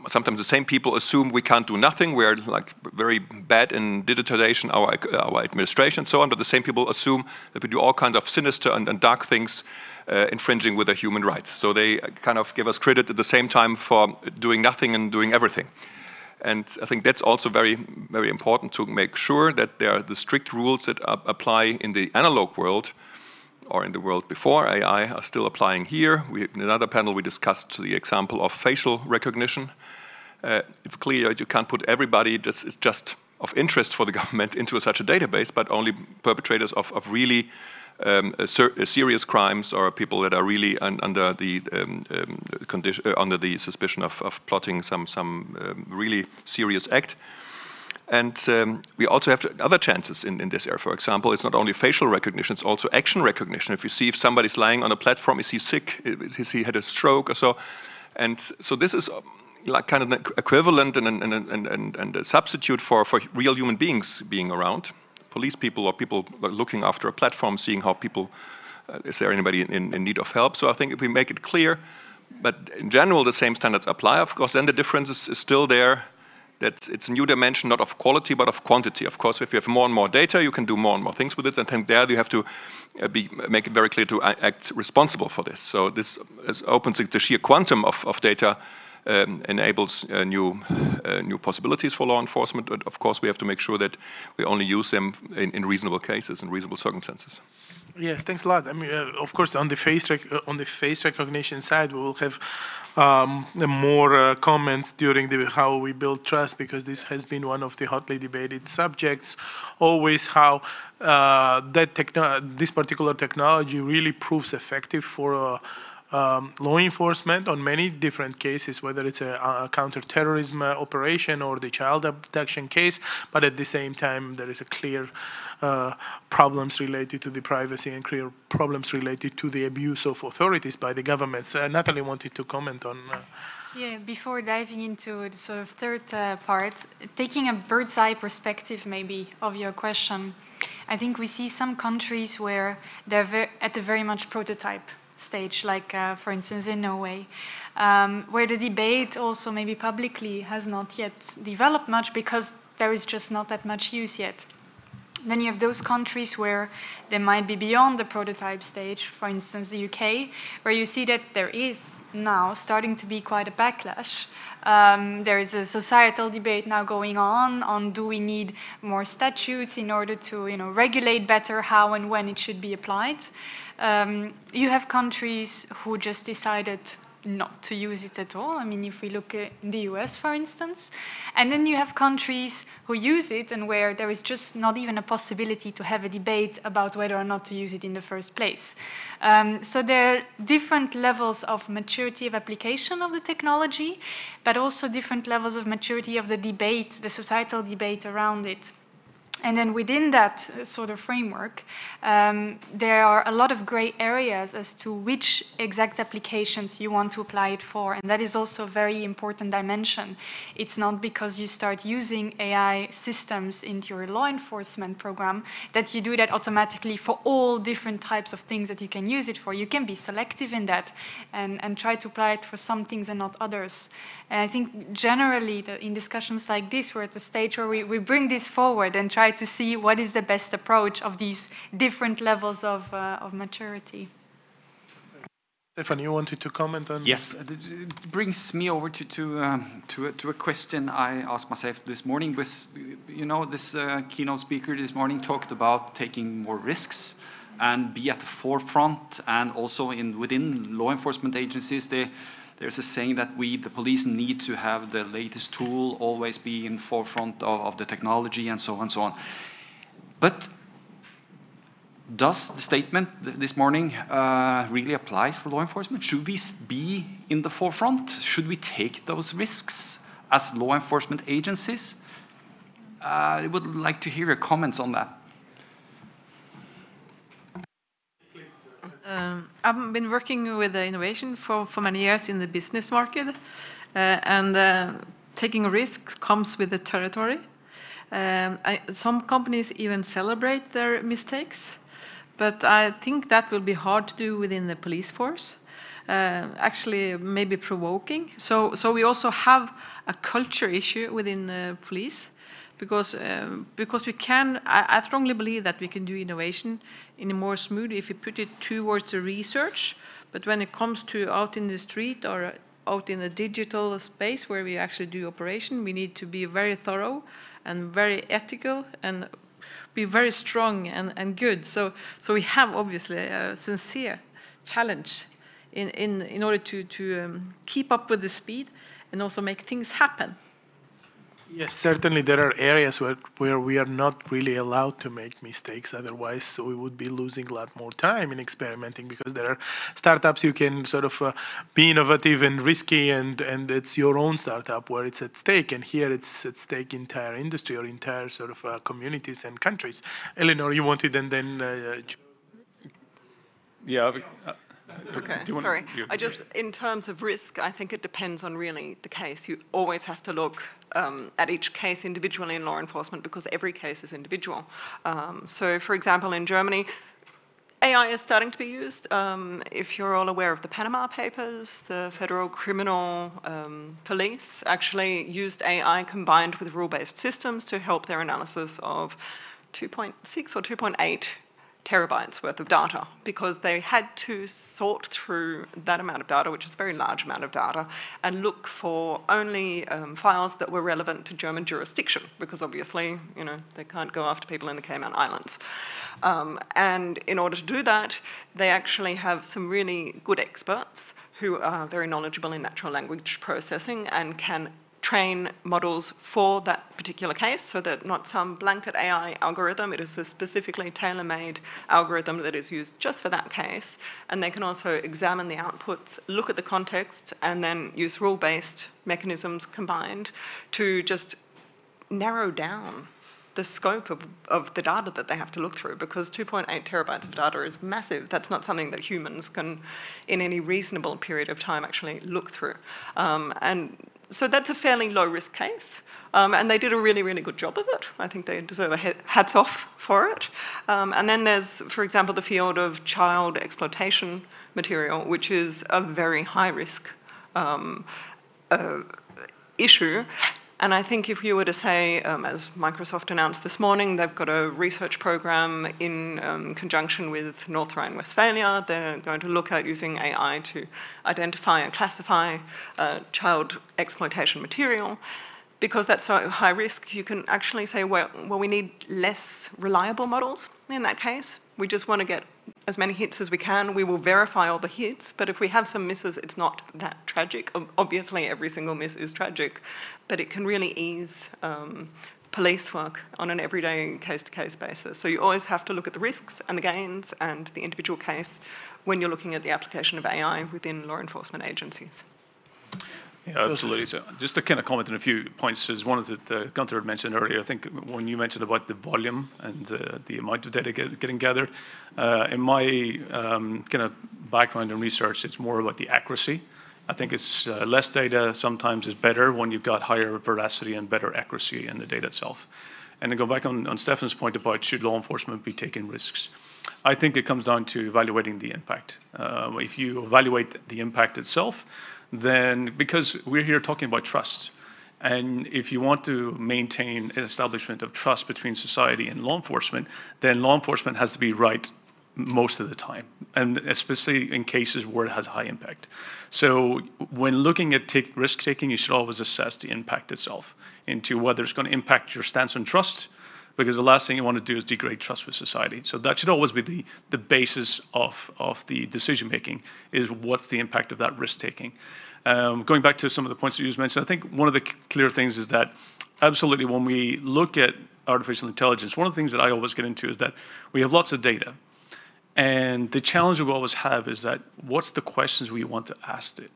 sometimes the same people assume we can't do nothing. We're like very bad in digitization, our, our administration, and so on. But the same people assume that we do all kinds of sinister and, and dark things, uh, infringing with their human rights. So they kind of give us credit at the same time for doing nothing and doing everything. And I think that's also very, very important to make sure that there are the strict rules that apply in the analog world or in the world before AI are still applying here. We, in another panel, we discussed the example of facial recognition. Uh, it's clear that you can't put everybody that is just of interest for the government into such a database, but only perpetrators of, of really um, serious crimes or people that are really un under the um, um, condition, uh, under the suspicion of, of plotting some some um, really serious act. And um, we also have other chances in, in this area. For example, it's not only facial recognition, it's also action recognition. If you see if somebody's lying on a platform, is he sick? Is he had a stroke or so? And so this is um, like kind of an equivalent and, and, and, and, and a substitute for, for real human beings being around. Police people or people looking after a platform, seeing how people, uh, is there anybody in, in need of help? So I think if we make it clear, but in general the same standards apply, of course, then the difference is, is still there that it's a new dimension, not of quality, but of quantity. Of course, if you have more and more data, you can do more and more things with it. And there you have to uh, be, make it very clear to act responsible for this. So this opens the sheer quantum of, of data um, enables uh, new, uh, new possibilities for law enforcement. But of course, we have to make sure that we only use them in, in reasonable cases and reasonable circumstances. Yes, thanks a lot. I mean, uh, of course, on the face uh, on the face recognition side, we will have um, more uh, comments during the how we build trust because this has been one of the hotly debated subjects. Always how uh, that techno this particular technology really proves effective for uh, um, law enforcement on many different cases, whether it's a, a counterterrorism uh, operation or the child abduction case, but at the same time there is a clear uh, problems related to the privacy and clear problems related to the abuse of authorities by the governments. Uh, Nathalie wanted to comment on. Uh, yeah, before diving into the sort of third uh, part, taking a bird's eye perspective maybe of your question, I think we see some countries where they're at the very much prototype stage, like uh, for instance in Norway, um, where the debate also maybe publicly has not yet developed much because there is just not that much use yet. Then you have those countries where they might be beyond the prototype stage, for instance, the UK, where you see that there is now starting to be quite a backlash. Um, there is a societal debate now going on on do we need more statutes in order to you know, regulate better how and when it should be applied. Um, you have countries who just decided not to use it at all. I mean, if we look at the US, for instance. And then you have countries who use it and where there is just not even a possibility to have a debate about whether or not to use it in the first place. Um, so there are different levels of maturity of application of the technology, but also different levels of maturity of the debate, the societal debate around it. And then within that uh, sort of framework, um, there are a lot of gray areas as to which exact applications you want to apply it for. And that is also a very important dimension. It's not because you start using AI systems into your law enforcement program that you do that automatically for all different types of things that you can use it for. You can be selective in that and, and try to apply it for some things and not others. And I think generally the, in discussions like this, we're at the stage where we, we bring this forward and try to see what is the best approach of these different levels of, uh, of maturity. Steffen, you wanted to comment on? Yes, it brings me over to to um, to, a, to, a, question I asked myself this morning. Was you know this uh, keynote speaker this morning talked about taking more risks and be at the forefront, and also in within law enforcement agencies they there's a saying that we, the police, need to have the latest tool, always be in forefront of, of the technology, and so on and so on. But does the statement th this morning uh, really apply for law enforcement? Should we be in the forefront? Should we take those risks as law enforcement agencies? Uh, I would like to hear your comments on that. Um, I've been working with innovation for, for many years in the business market, uh, and uh, taking risks comes with the territory. Um, I, some companies even celebrate their mistakes, but I think that will be hard to do within the police force. Uh, actually, maybe provoking. So, so we also have a culture issue within the police because um, because we can. I, I, strongly believe that we can do innovation in a more smooth if you put it towards the research. But when it comes to out in the street or out in the digital space where we actually do operation, we need to be very thorough and very ethical and be very strong and, and good. So, so we have obviously a sincere challenge in, in, in order to, to um, keep up with the speed and also make things happen. Yes, certainly there are areas where, where we are not really allowed to make mistakes. Otherwise, we would be losing a lot more time in experimenting because there are startups you can sort of uh, be innovative and risky, and, and it's your own startup where it's at stake. And here it's at stake entire industry or entire sort of uh, communities and countries. Eleanor, you wanted, and then. Uh, yeah. Okay, sorry. I just, in terms of risk, I think it depends on really the case. You always have to look um, at each case individually in law enforcement because every case is individual. Um, so, for example, in Germany, AI is starting to be used. Um, if you're all aware of the Panama Papers, the Federal Criminal um, Police actually used AI combined with rule-based systems to help their analysis of 2.6 or 2.8 terabytes worth of data because they had to sort through that amount of data, which is a very large amount of data, and look for only um, files that were relevant to German jurisdiction because obviously, you know, they can't go after people in the Cayman Islands. Um, and in order to do that, they actually have some really good experts who are very knowledgeable in natural language processing and can train models for that particular case so that not some blanket AI algorithm, it is a specifically tailor-made algorithm that is used just for that case. And they can also examine the outputs, look at the context, and then use rule-based mechanisms combined to just narrow down the scope of, of the data that they have to look through because 2.8 terabytes of data is massive. That's not something that humans can, in any reasonable period of time, actually look through. Um, and so that's a fairly low risk case. Um, and they did a really, really good job of it. I think they deserve a hats off for it. Um, and then there's, for example, the field of child exploitation material, which is a very high risk um, uh, issue. And I think if you were to say, um, as Microsoft announced this morning, they've got a research program in um, conjunction with North Rhine-Westphalia. They're going to look at using AI to identify and classify uh, child exploitation material. Because that's so high risk, you can actually say, well, well, we need less reliable models in that case. We just want to get as many hits as we can. We will verify all the hits, but if we have some misses, it's not that tragic. Obviously, every single miss is tragic, but it can really ease um, police work on an everyday case-to-case -case basis. So you always have to look at the risks and the gains and the individual case when you're looking at the application of AI within law enforcement agencies. Yeah, absolutely. So just to kind of comment on a few points, as one of the uh, Günter had mentioned earlier, I think when you mentioned about the volume and uh, the amount of data get, getting gathered, uh, in my um, kind of background in research, it's more about the accuracy. I think it's uh, less data sometimes is better when you've got higher veracity and better accuracy in the data itself. And to go back on, on Steffen's point about should law enforcement be taking risks, I think it comes down to evaluating the impact. Uh, if you evaluate the impact itself, then because we're here talking about trust, and if you want to maintain an establishment of trust between society and law enforcement, then law enforcement has to be right most of the time, and especially in cases where it has high impact. So when looking at risk taking, you should always assess the impact itself into whether it's going to impact your stance on trust, because the last thing you want to do is degrade trust with society. So that should always be the, the basis of, of the decision making is what's the impact of that risk taking. Um, going back to some of the points that you just mentioned, I think one of the clear things is that absolutely when we look at artificial intelligence, one of the things that I always get into is that we have lots of data. And the challenge we always have is that what's the questions we want to ask it?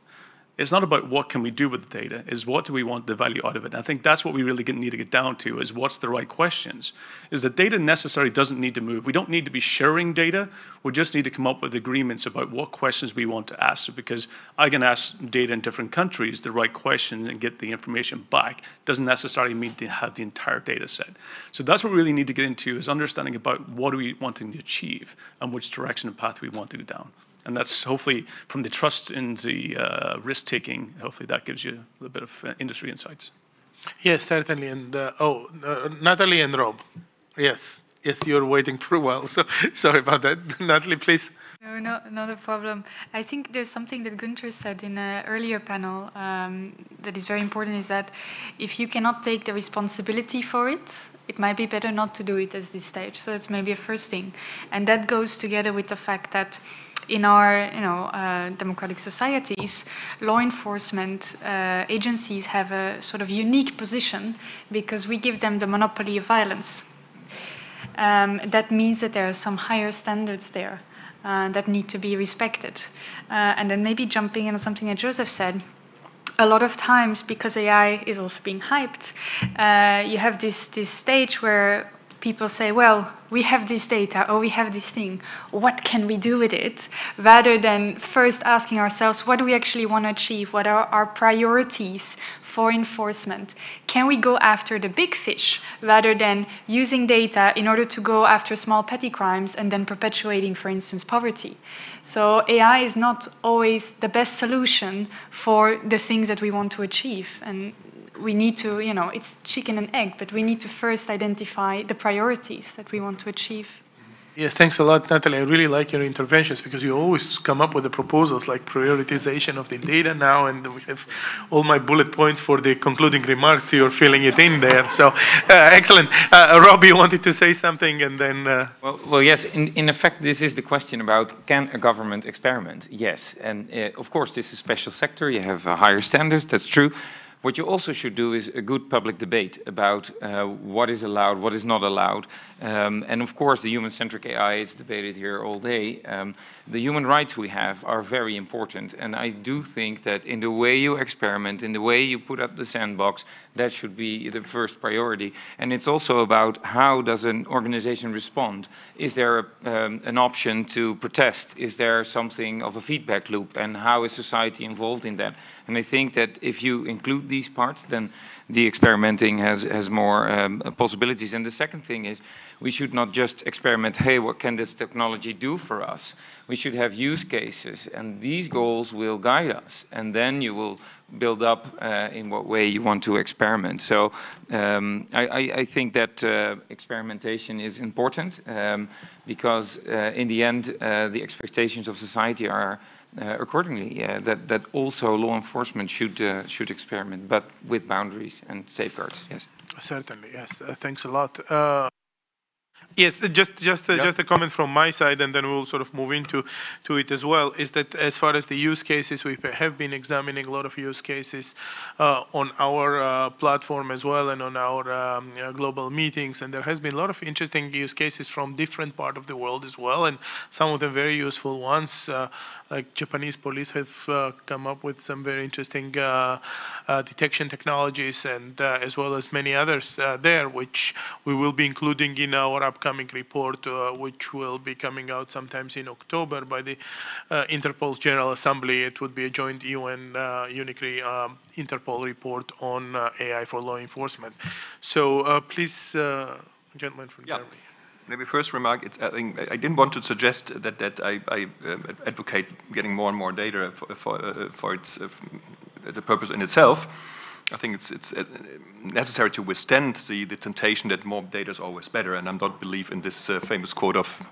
It's not about what can we do with the data, is what do we want the value out of it. And I think that's what we really need to get down to is what's the right questions. Is the data necessarily doesn't need to move. We don't need to be sharing data. We just need to come up with agreements about what questions we want to ask. Because I can ask data in different countries the right question and get the information back. Doesn't necessarily mean to have the entire data set. So that's what we really need to get into is understanding about what are we wanting to achieve and which direction and path we want to go down. And that's hopefully from the trust in the uh, risk taking, hopefully that gives you a little bit of uh, industry insights. Yes, certainly. And uh, oh, uh, Nathalie and Rob. Yes, yes, you're waiting for a while. So sorry about that. Nathalie, please. No, no, not a problem. I think there's something that Günter said in an earlier panel um, that is very important is that if you cannot take the responsibility for it, it might be better not to do it at this stage. So that's maybe a first thing. And that goes together with the fact that in our you know, uh, democratic societies, law enforcement uh, agencies have a sort of unique position because we give them the monopoly of violence. Um, that means that there are some higher standards there uh, that need to be respected. Uh, and then maybe jumping in on something that Joseph said, a lot of times, because AI is also being hyped, uh, you have this, this stage where people say, well, we have this data or we have this thing, what can we do with it? Rather than first asking ourselves, what do we actually want to achieve? What are our priorities for enforcement? Can we go after the big fish rather than using data in order to go after small petty crimes and then perpetuating, for instance, poverty? So AI is not always the best solution for the things that we want to achieve. And we need to, you know, it's chicken and egg, but we need to first identify the priorities that we want to achieve. Yes, thanks a lot, Nathalie. I really like your interventions because you always come up with the proposals like prioritization of the data now, and we have all my bullet points for the concluding remarks. You're filling it in there. So, uh, excellent. Uh, Robbie wanted to say something, and then. Uh... Well, well, yes. In, in effect, this is the question about can a government experiment? Yes, and uh, of course, this is a special sector. You have uh, higher standards. That's true. What you also should do is a good public debate about uh, what is allowed, what is not allowed. Um, and of course, the human-centric AI, it's debated here all day. Um, the human rights we have are very important. And I do think that in the way you experiment, in the way you put up the sandbox, that should be the first priority. And it's also about how does an organization respond? Is there a, um, an option to protest? Is there something of a feedback loop? And how is society involved in that? And I think that if you include these parts, then the experimenting has, has more um, possibilities. And the second thing is we should not just experiment, hey, what can this technology do for us? We should have use cases, and these goals will guide us. And then you will build up uh, in what way you want to experiment. So um, I, I, I, think that uh, experimentation is important um, because uh, in the end, uh, the expectations of society are uh, accordingly. That that also law enforcement should uh, should experiment, but with boundaries and safeguards. Yes. Certainly. Yes. Thanks a lot. Yes, just just uh, just a comment from my side, and then we'll sort of move into to it as well. Is that as far as the use cases, we have been examining a lot of use cases uh, on our uh, platform as well, and on our um, uh, global meetings, and there has been a lot of interesting use cases from different part of the world as well, and some of them very useful ones. Uh, like Japanese police have uh, come up with some very interesting detection technologies, and as well as many others there, which we will be including in our upcoming upcoming report, uh, which will be coming out sometimes in October by the uh, Interpol's General Assembly. It would be a joint UN uh, UNICRI um, Interpol report on AI for law enforcement. So please, gentlemen from yeah. Germany. Maybe first remark, I think I didn't want to suggest that, that I, I advocate getting more and more data for, for, for its, the purpose in itself. I think it's, it's uh, necessary to withstand the, the temptation that more data is always better. And I don't believe in this uh, famous quote of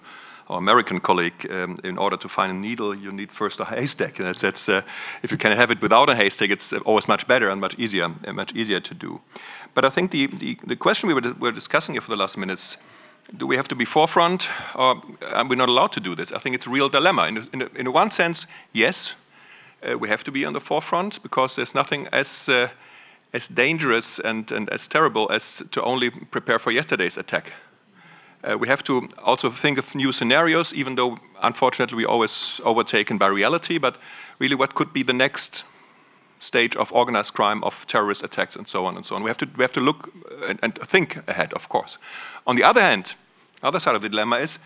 our American colleague, um, in order to find a needle, you need first a haystack. That's, that's uh, if you can have it without a haystack, it's always much better and much easier, uh, much easier to do. But I think the, the, the question we were, were discussing here for the last minutes, do we have to be forefront or are we not allowed to do this? I think it's a real dilemma. In, in, in one sense, yes, uh, we have to be on the forefront because there's nothing as uh, as dangerous and, and as terrible as to only prepare for yesterday's attack. Uh, we have to also think of new scenarios, even though unfortunately we're always overtaken by reality, but really what could be the next stage of organized crime, of terrorist attacks, and so on and so on. We have to, we have to look and, and think ahead, of course. On the other hand, other side of the dilemma is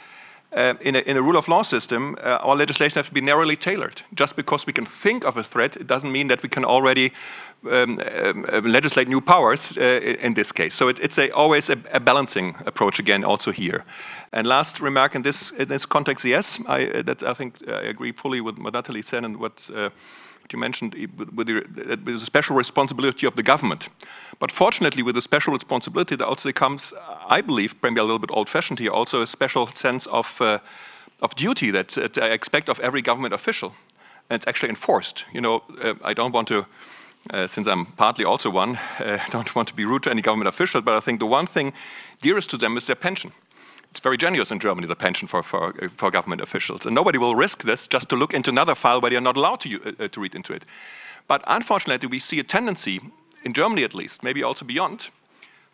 uh, in, a, in, a, rule of law system, uh, our legislation has to be narrowly tailored. Just because we can think of a threat, it doesn't mean that we can already um, uh, legislate new powers uh, in this case. So it, it's a, always a, a, balancing approach again, also here. And last remark in this, in this context, yes, I, uh, that, I think I agree fully with what Nathalie said and what uh, you mentioned with the, with the, special responsibility of the government. But fortunately, with the special responsibility, there also comes, I believe, maybe a little bit old-fashioned here, also a special sense of, uh, of duty that, that, I expect of every government official. And it's actually enforced. You know, uh, I don't want to, uh, since I'm partly also one, uh, I don't want to be rude to any government official, but I think the one thing dearest to them is their pension it's very generous in Germany, the pension for, for, for government officials. And nobody will risk this just to look into another file where they are not allowed to, uh, to read into it. But unfortunately, we see a tendency, in Germany at least, maybe also beyond,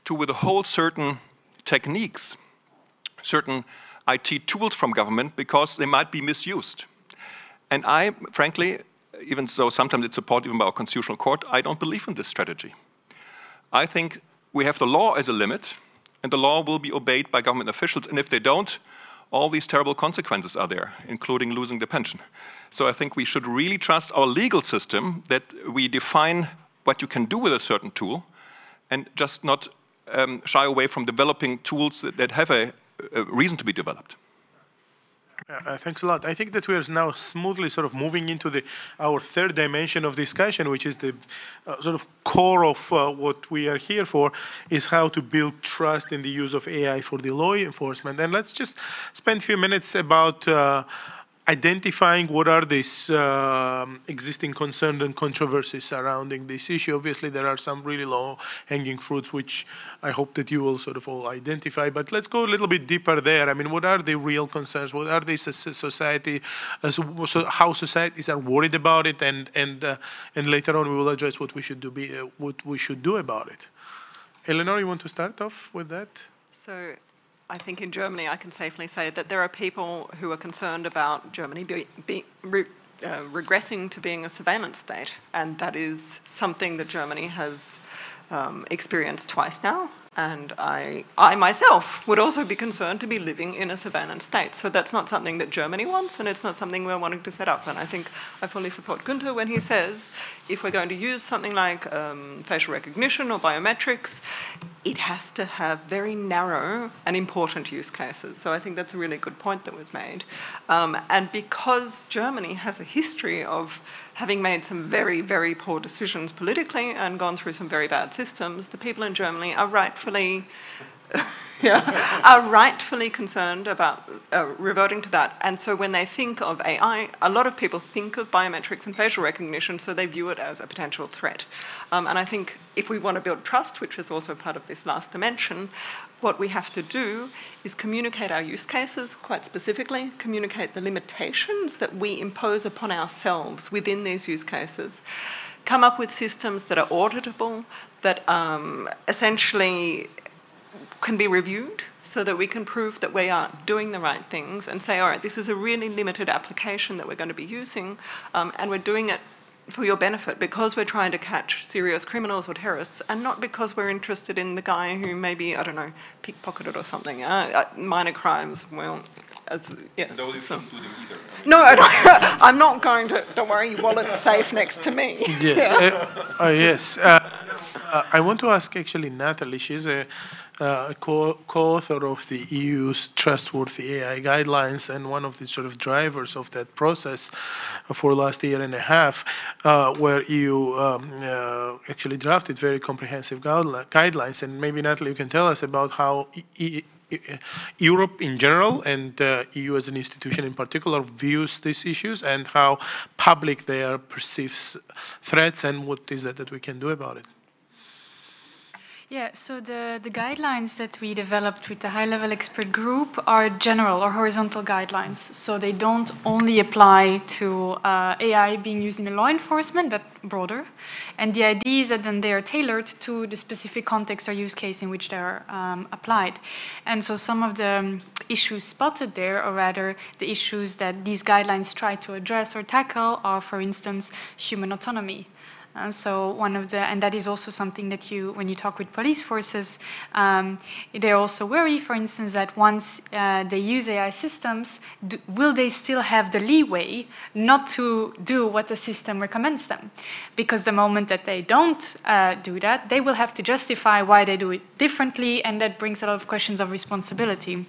to withhold certain techniques, certain IT tools from government because they might be misused. And I, frankly, even though sometimes it's supported even by our constitutional court, I don't believe in this strategy. I think we have the law as a limit, and the law will be obeyed by government officials. And if they don't, all these terrible consequences are there, including losing the pension. So I think we should really trust our legal system that we define what you can do with a certain tool and just not um, shy away from developing tools that, that have a, a reason to be developed. Uh, thanks a lot. I think that we are now smoothly sort of moving into the our third dimension of discussion, which is the uh, sort of core of uh, what we are here for, is how to build trust in the use of AI for the law enforcement. And let's just spend a few minutes about uh, identifying what are these uh, existing concerns and controversies surrounding this issue. Obviously, there are some really low-hanging fruits, which I hope that you will sort of all identify. But let's go a little bit deeper there. I mean, what are the real concerns? What are these society, uh, so how societies are worried about it, and and uh, and later on we will address what we should do, be, uh, what we should do about it. Eleanor, you want to start off with that? So I think in Germany I can safely say that there are people who are concerned about Germany be, be, re, uh, regressing to being a surveillance state, and that is something that Germany has um, experienced twice now and I, I myself would also be concerned to be living in a surveillance state. So that's not something that Germany wants, and it's not something we're wanting to set up. And I think I fully support Günter when he says if we're going to use something like um, facial recognition or biometrics, it has to have very narrow and important use cases. So I think that's a really good point that was made. Um, and because Germany has a history of having made some very, very poor decisions politically and gone through some very bad systems, the people in Germany are rightfully yeah, are rightfully concerned about uh, reverting to that. And so when they think of AI, a lot of people think of biometrics and facial recognition, so they view it as a potential threat. Um, and I think if we want to build trust, which is also part of this last dimension, what we have to do is communicate our use cases quite specifically, communicate the limitations that we impose upon ourselves within these use cases, come up with systems that are auditable, that um, essentially can be reviewed so that we can prove that we are doing the right things and say, all right, this is a really limited application that we're going to be using, um, and we're doing it for your benefit because we're trying to catch serious criminals or terrorists and not because we're interested in the guy who maybe, I don't know, pickpocketed or something. Uh, uh, minor crimes, well, as, yeah. No, so. do them either. No, I am not going to, don't worry, your wallet's safe next to me. Yes, yeah. uh, uh yes. Uh, uh, I want to ask actually Nathalie, she's a uh, co-author of the EU's trustworthy AI guidelines and one of the sort of drivers of that process for last year and a half, uh, where EU um, uh, actually drafted very comprehensive guidelines. And maybe Nathalie, you can tell us about how e Europe in general and uh, EU as an institution in particular views these issues and how public they are perceives threats and what is it that we can do about it. Yeah, so the, the guidelines that we developed with the high-level expert group are general or horizontal guidelines. So they don't only apply to uh, AI being used in law enforcement, but broader. And the idea is that then they are tailored to the specific context or use case in which they are um, applied. And so some of the um, issues spotted there, or rather the issues that these guidelines try to address or tackle are, for instance, human autonomy. And so one of the, and that is also something that you, when you talk with police forces, um, they also worry, for instance, that once uh, they use AI systems, do, will they still have the leeway not to do what the system recommends them? Because the moment that they don't uh, do that, they will have to justify why they do it differently, and that brings a lot of questions of responsibility.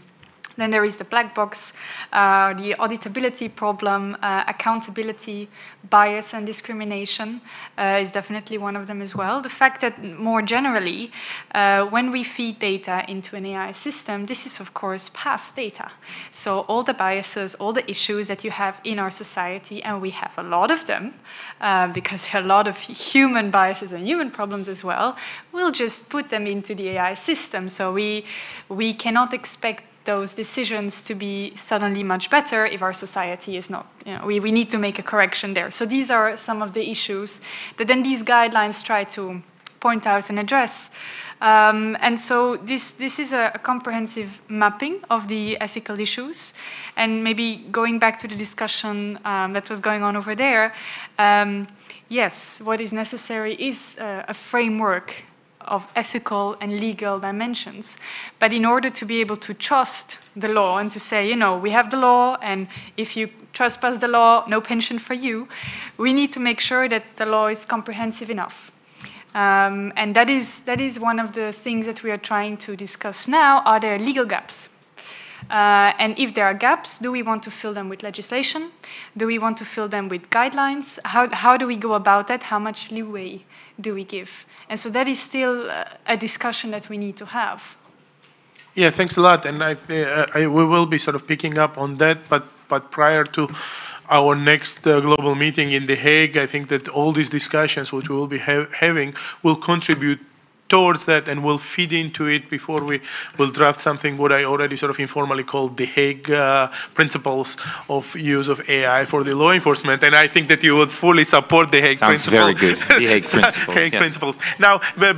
Then there is the black box, uh, the auditability problem, uh, accountability, bias and discrimination uh, is definitely one of them as well. The fact that more generally, uh, when we feed data into an AI system, this is of course past data. So all the biases, all the issues that you have in our society, and we have a lot of them, uh, because there are a lot of human biases and human problems as well, we'll just put them into the AI system. So we, we cannot expect those decisions to be suddenly much better if our society is not. You know, we, we need to make a correction there. So these are some of the issues that then these guidelines try to point out and address. Um, and so this, this is a, a, comprehensive mapping of the ethical issues. And maybe going back to the discussion um, that was going on over there, um, yes, what is necessary is uh, a framework of ethical and legal dimensions. But in order to be able to trust the law and to say, you know, we have the law, and if you trespass the law, no pension for you, we need to make sure that the law is comprehensive enough. Um, and that is, that is one of the things that we are trying to discuss now. Are there legal gaps? Uh, and if there are gaps, do we want to fill them with legislation? Do we want to fill them with guidelines? How, how do we go about that? How much leeway do we give? And so that is still a discussion that we need to have. Yeah, thanks a lot. And I, uh, I, we will be sort of picking up on that, but, but prior to our next uh, global meeting in The Hague, I think that all these discussions which we will be ha having will contribute towards that and we'll feed into it before we will draft something what I already sort of informally called the Hague uh, principles of use of AI for the law enforcement. And I think that you would fully support the Hague Sounds principles. very good. The Hague principles. Hague yes. principles. Now,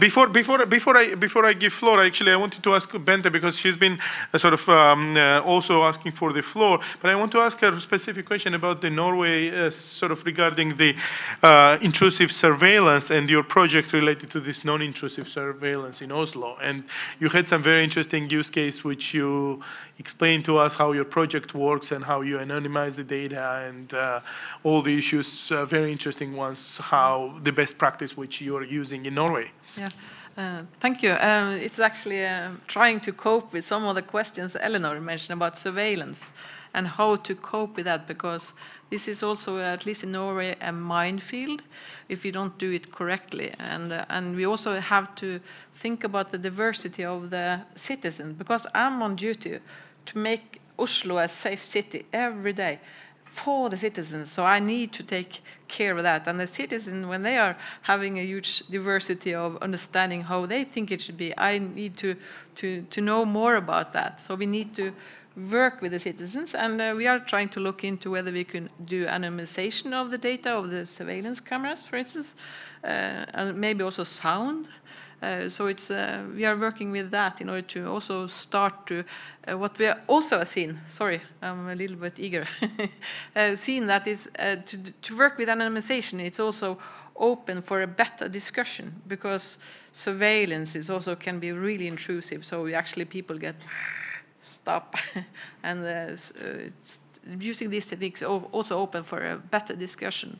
before before before I before I give floor, actually, I wanted to ask Bente because she's been uh, sort of um, uh, also asking for the floor. But I want to ask her a specific question about the Norway, uh, sort of regarding the uh, intrusive surveillance and your project related to this non-intrusive surveillance surveillance in Oslo. And you had some very interesting use case which you explained to us how your project works and how you anonymize the data and uh, all the issues, uh, very interesting ones, how the best practice which you are using in Norway. Yeah. Uh, thank you. Um, it's actually uh, trying to cope with some of the questions Eleanor mentioned about surveillance and how to cope with that because this is also, at least in Norway, a minefield if you don't do it correctly. And, uh, and we also have to think about the diversity of the citizens because I'm on duty to make Oslo a safe city every day for the citizens. So I need to take care of that. And the citizens, when they are having a huge diversity of understanding how they think it should be, I need to, to, to know more about that. So we need to work with the citizens, and uh, we are trying to look into whether we can do anonymization of the data of the surveillance cameras, for instance, uh, and maybe also sound. Uh, so it's uh, we are working with that in order to also start to uh, what we are also have seen. Sorry, I'm a little bit eager. uh, seen that is to, to work with anonymization. It's also open for a better discussion because surveillance is also can be really intrusive. So we actually people get stop. and uh, uh using these techniques also open for a better discussion.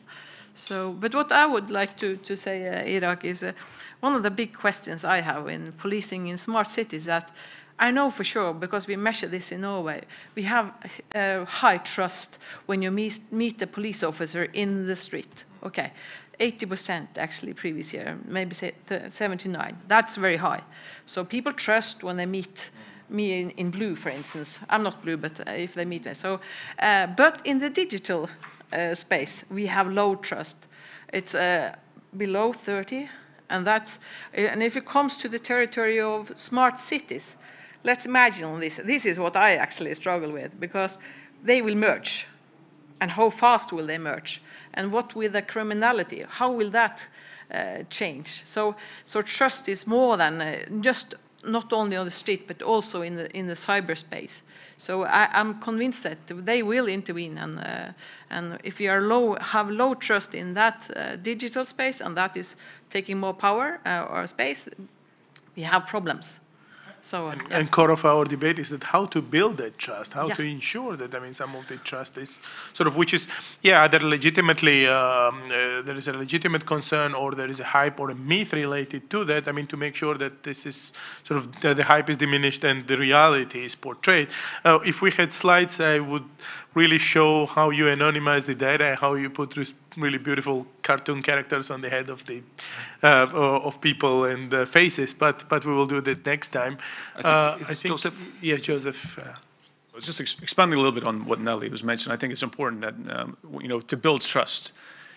So, but what I would like to, to say, uh, Irak, is uh, one of the big questions I have in policing in smart cities that I know for sure, because we measure this in Norway, we have uh, high trust when you meet, meet the police officer in the street. Okay, 80% actually previous year, maybe 79. That's very high. So people trust when they meet me in, in, blue, for instance. I'm not blue, but uh, if they meet me. So, uh, but in the digital uh, space, we have low trust. It's uh, below 30, and that's. And if it comes to the territory of smart cities, let's imagine this. This is what I actually struggle with because they will merge, and how fast will they merge? And what with the criminality? How will that uh, change? So, so trust is more than uh, just not only on the street, but also in the, in the cyberspace. So I, am convinced that they will intervene, and, uh, and if you are low, have low trust in that uh, digital space, and that is taking more power uh, or space, we have problems. So, and, yeah. and, core of our debate is that how to build that trust, how yeah. to ensure that I mean some of the trust is sort of which is yeah either legitimately um, uh, there is a legitimate concern or there is a hype or a myth related to that. I mean to make sure that this is sort of the, the hype is diminished and the reality is portrayed. Uh, if we had slides, I would really show how you anonymize the data, how you put these really beautiful cartoon characters on the head of the uh, of people and uh, faces. But but we will do that next time. I think, uh, I think Joseph. Yeah, Joseph. Uh, just ex expanding a little bit on what Nelly was mentioning, I think it's important that um, you know to build trust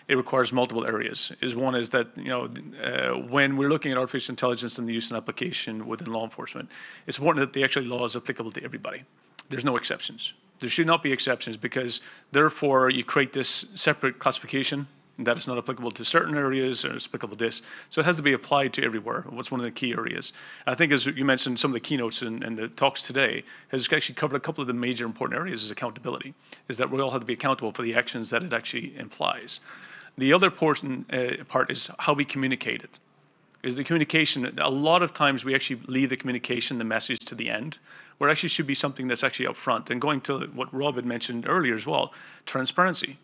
it requires multiple areas. Is one is that you know uh, when we're looking at artificial intelligence and the use and application within law enforcement, it's important that the actual law is applicable to everybody. There's no exceptions. There should not be exceptions because therefore you create this separate classification that is not applicable to certain areas or is applicable to this. So it has to be applied to everywhere. What's one of the key areas? I think as you mentioned, some of the keynotes and, and the talks today has actually covered a couple of the major important areas is accountability, is that we all have to be accountable for the actions that it actually implies. The other important uh, part is how we communicate it. is the communication. A lot of times we actually leave the communication, the message to the end, where actually should be something that's actually up front. And going to what Rob had mentioned earlier as well, transparency.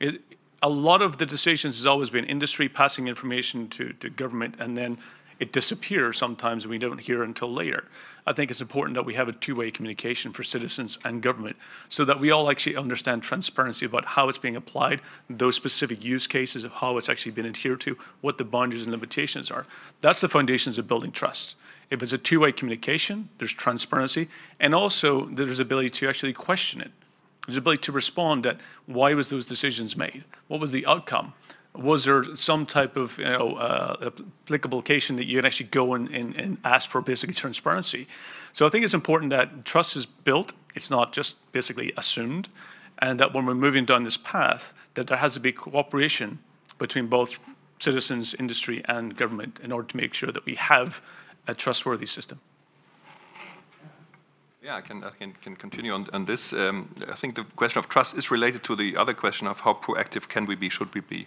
It, a lot of the decisions has always been industry passing information to, to government and then it disappears sometimes and we don't hear until later. I think it's important that we have a two-way communication for citizens and government so that we all actually understand transparency about how it's being applied, those specific use cases of how it's actually been adhered to, what the boundaries and limitations are. That's the foundations of building trust. If it's a two-way communication, there's transparency, and also there's ability to actually question it. There's ability to respond that why was those decisions made? What was the outcome? was there some type of you know uh, that you can actually go and, and, and, ask for basically transparency? So I think it's important that trust is built. It's not just basically assumed, and that when we're moving down this path, that there has to be cooperation between both citizens, industry, and government in order to make sure that we have a trustworthy system. Yeah, I can, I can, can continue on, on this. Um, I think the question of trust is related to the other question of how proactive can we be, should we be.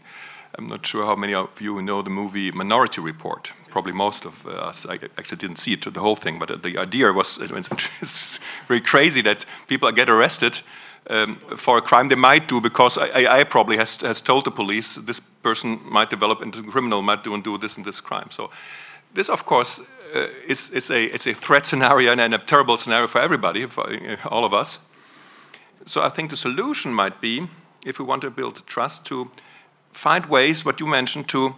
I'm not sure how many of you know the movie Minority Report. Probably most of us. I actually didn't see it to the whole thing, but the idea was it's very crazy that people get arrested um, for a crime they might do because AI probably has, has told the police this person might develop into a criminal, might do and do this and this crime. So this, of course, uh, is, is, a, it's a threat scenario and a terrible scenario for everybody, for all of us. So I think the solution might be, if we want to build trust, to find ways, what you mentioned, to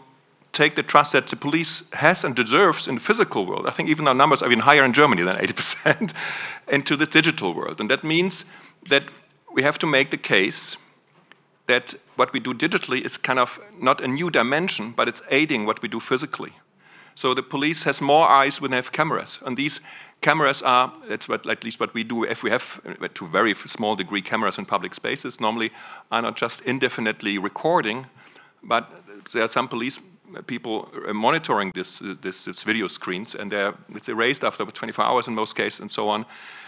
take the trust that the police has and deserves in the physical world. I think even our numbers are even higher in Germany than 80% into the digital world. And that means that we have to make the case that what we do digitally is kind of not a new dimension, but it's aiding what we do physically. So the police has more eyes when they have cameras. And these cameras are, that's what, at least what we do if we have, uh, to very small degree, cameras in public spaces, normally are not just indefinitely recording, but there are some police people monitoring this, uh, this, this, video screens, and it's erased after 24 hours in most cases, and so on.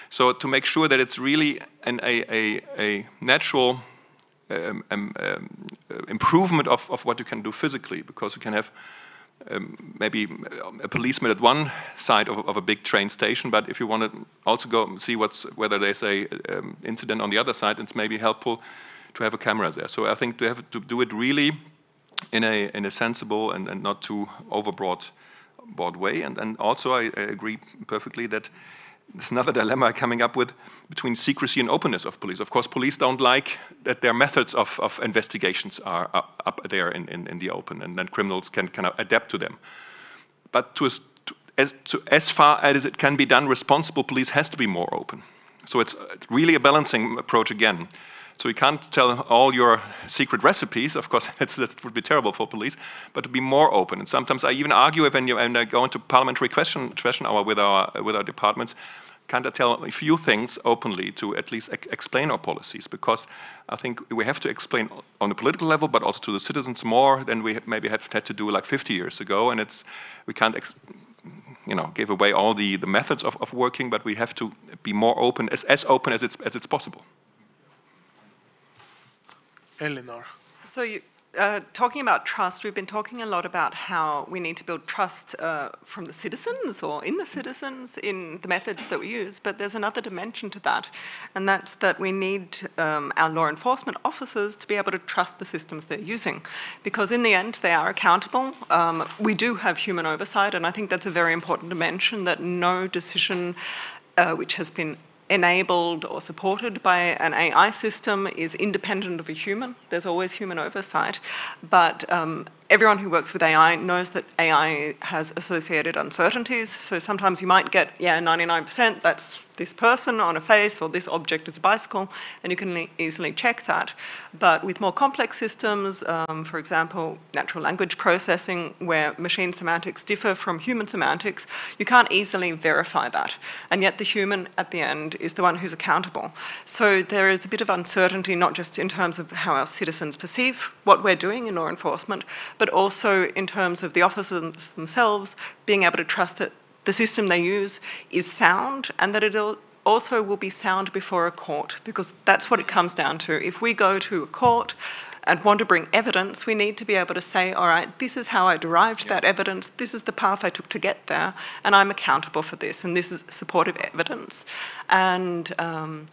So to make sure that it's really an, a, a, a, natural um, um, um, improvement of, of what you can do physically, because you can have um, maybe a policeman at one side of, of, a big train station, but if you want to also go see what's, whether there's a um, incident on the other side, it's maybe helpful to have a camera there. So I think to have to do it really in a, in a sensible and, and not too overbroad broad way. And, and also I, I agree perfectly that there's another dilemma coming up with between secrecy and openness of police. Of course, police don't like that their methods of, of investigations are up, up there in, in, in, the open, and then criminals can kind of adapt to them. But to, as, to, as far as it can be done, responsible police has to be more open. So it's really a balancing approach again. So you can't tell all your secret recipes, of course, that would be terrible for police, but to be more open. And sometimes I even argue when, you, when I go into parliamentary question, question hour with our, with our departments, can't I tell a few things openly to at least explain our policies? Because I think we have to explain on the political level, but also to the citizens more than we maybe have had to do like 50 years ago. And it's we can't you know give away all the, the methods of, of working, but we have to be more open, as, as open as it's, as it's possible. Eleanor. So you, uh, talking about trust, we've been talking a lot about how we need to build trust uh, from the citizens or in the citizens in the methods that we use, but there's another dimension to that, and that's that we need um, our law enforcement officers to be able to trust the systems they're using, because in the end they are accountable. Um, we do have human oversight, and I think that's a very important dimension that no decision uh, which has been enabled or supported by an AI system is independent of a human. There's always human oversight. But um, everyone who works with AI knows that AI has associated uncertainties. So sometimes you might get, yeah, 99%, that's this person on a face or this object is a bicycle, and you can easily check that. But with more complex systems, um, for example, natural language processing, where machine semantics differ from human semantics, you can't easily verify that. And yet the human at the end is the one who's accountable. So there is a bit of uncertainty, not just in terms of how our citizens perceive what we're doing in law enforcement, but also in terms of the officers themselves being able to trust that the system they use is sound and that it also will be sound before a court because that's what it comes down to. If we go to a court and want to bring evidence, we need to be able to say, all right, this is how I derived that evidence, this is the path I took to get there, and I'm accountable for this, and this is supportive evidence. And um,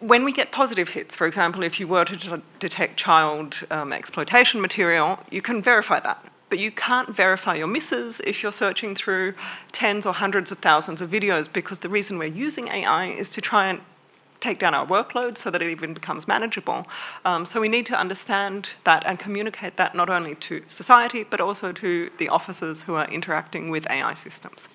when we get positive hits, for example, if you were to detect child um, exploitation material, you can verify that. But you can't verify your misses if you're searching through tens or hundreds of thousands of videos because the reason we're using AI is to try and take down our workload so that it even becomes manageable. Um, so we need to understand that and communicate that not only to society, but also to the officers who are interacting with AI systems.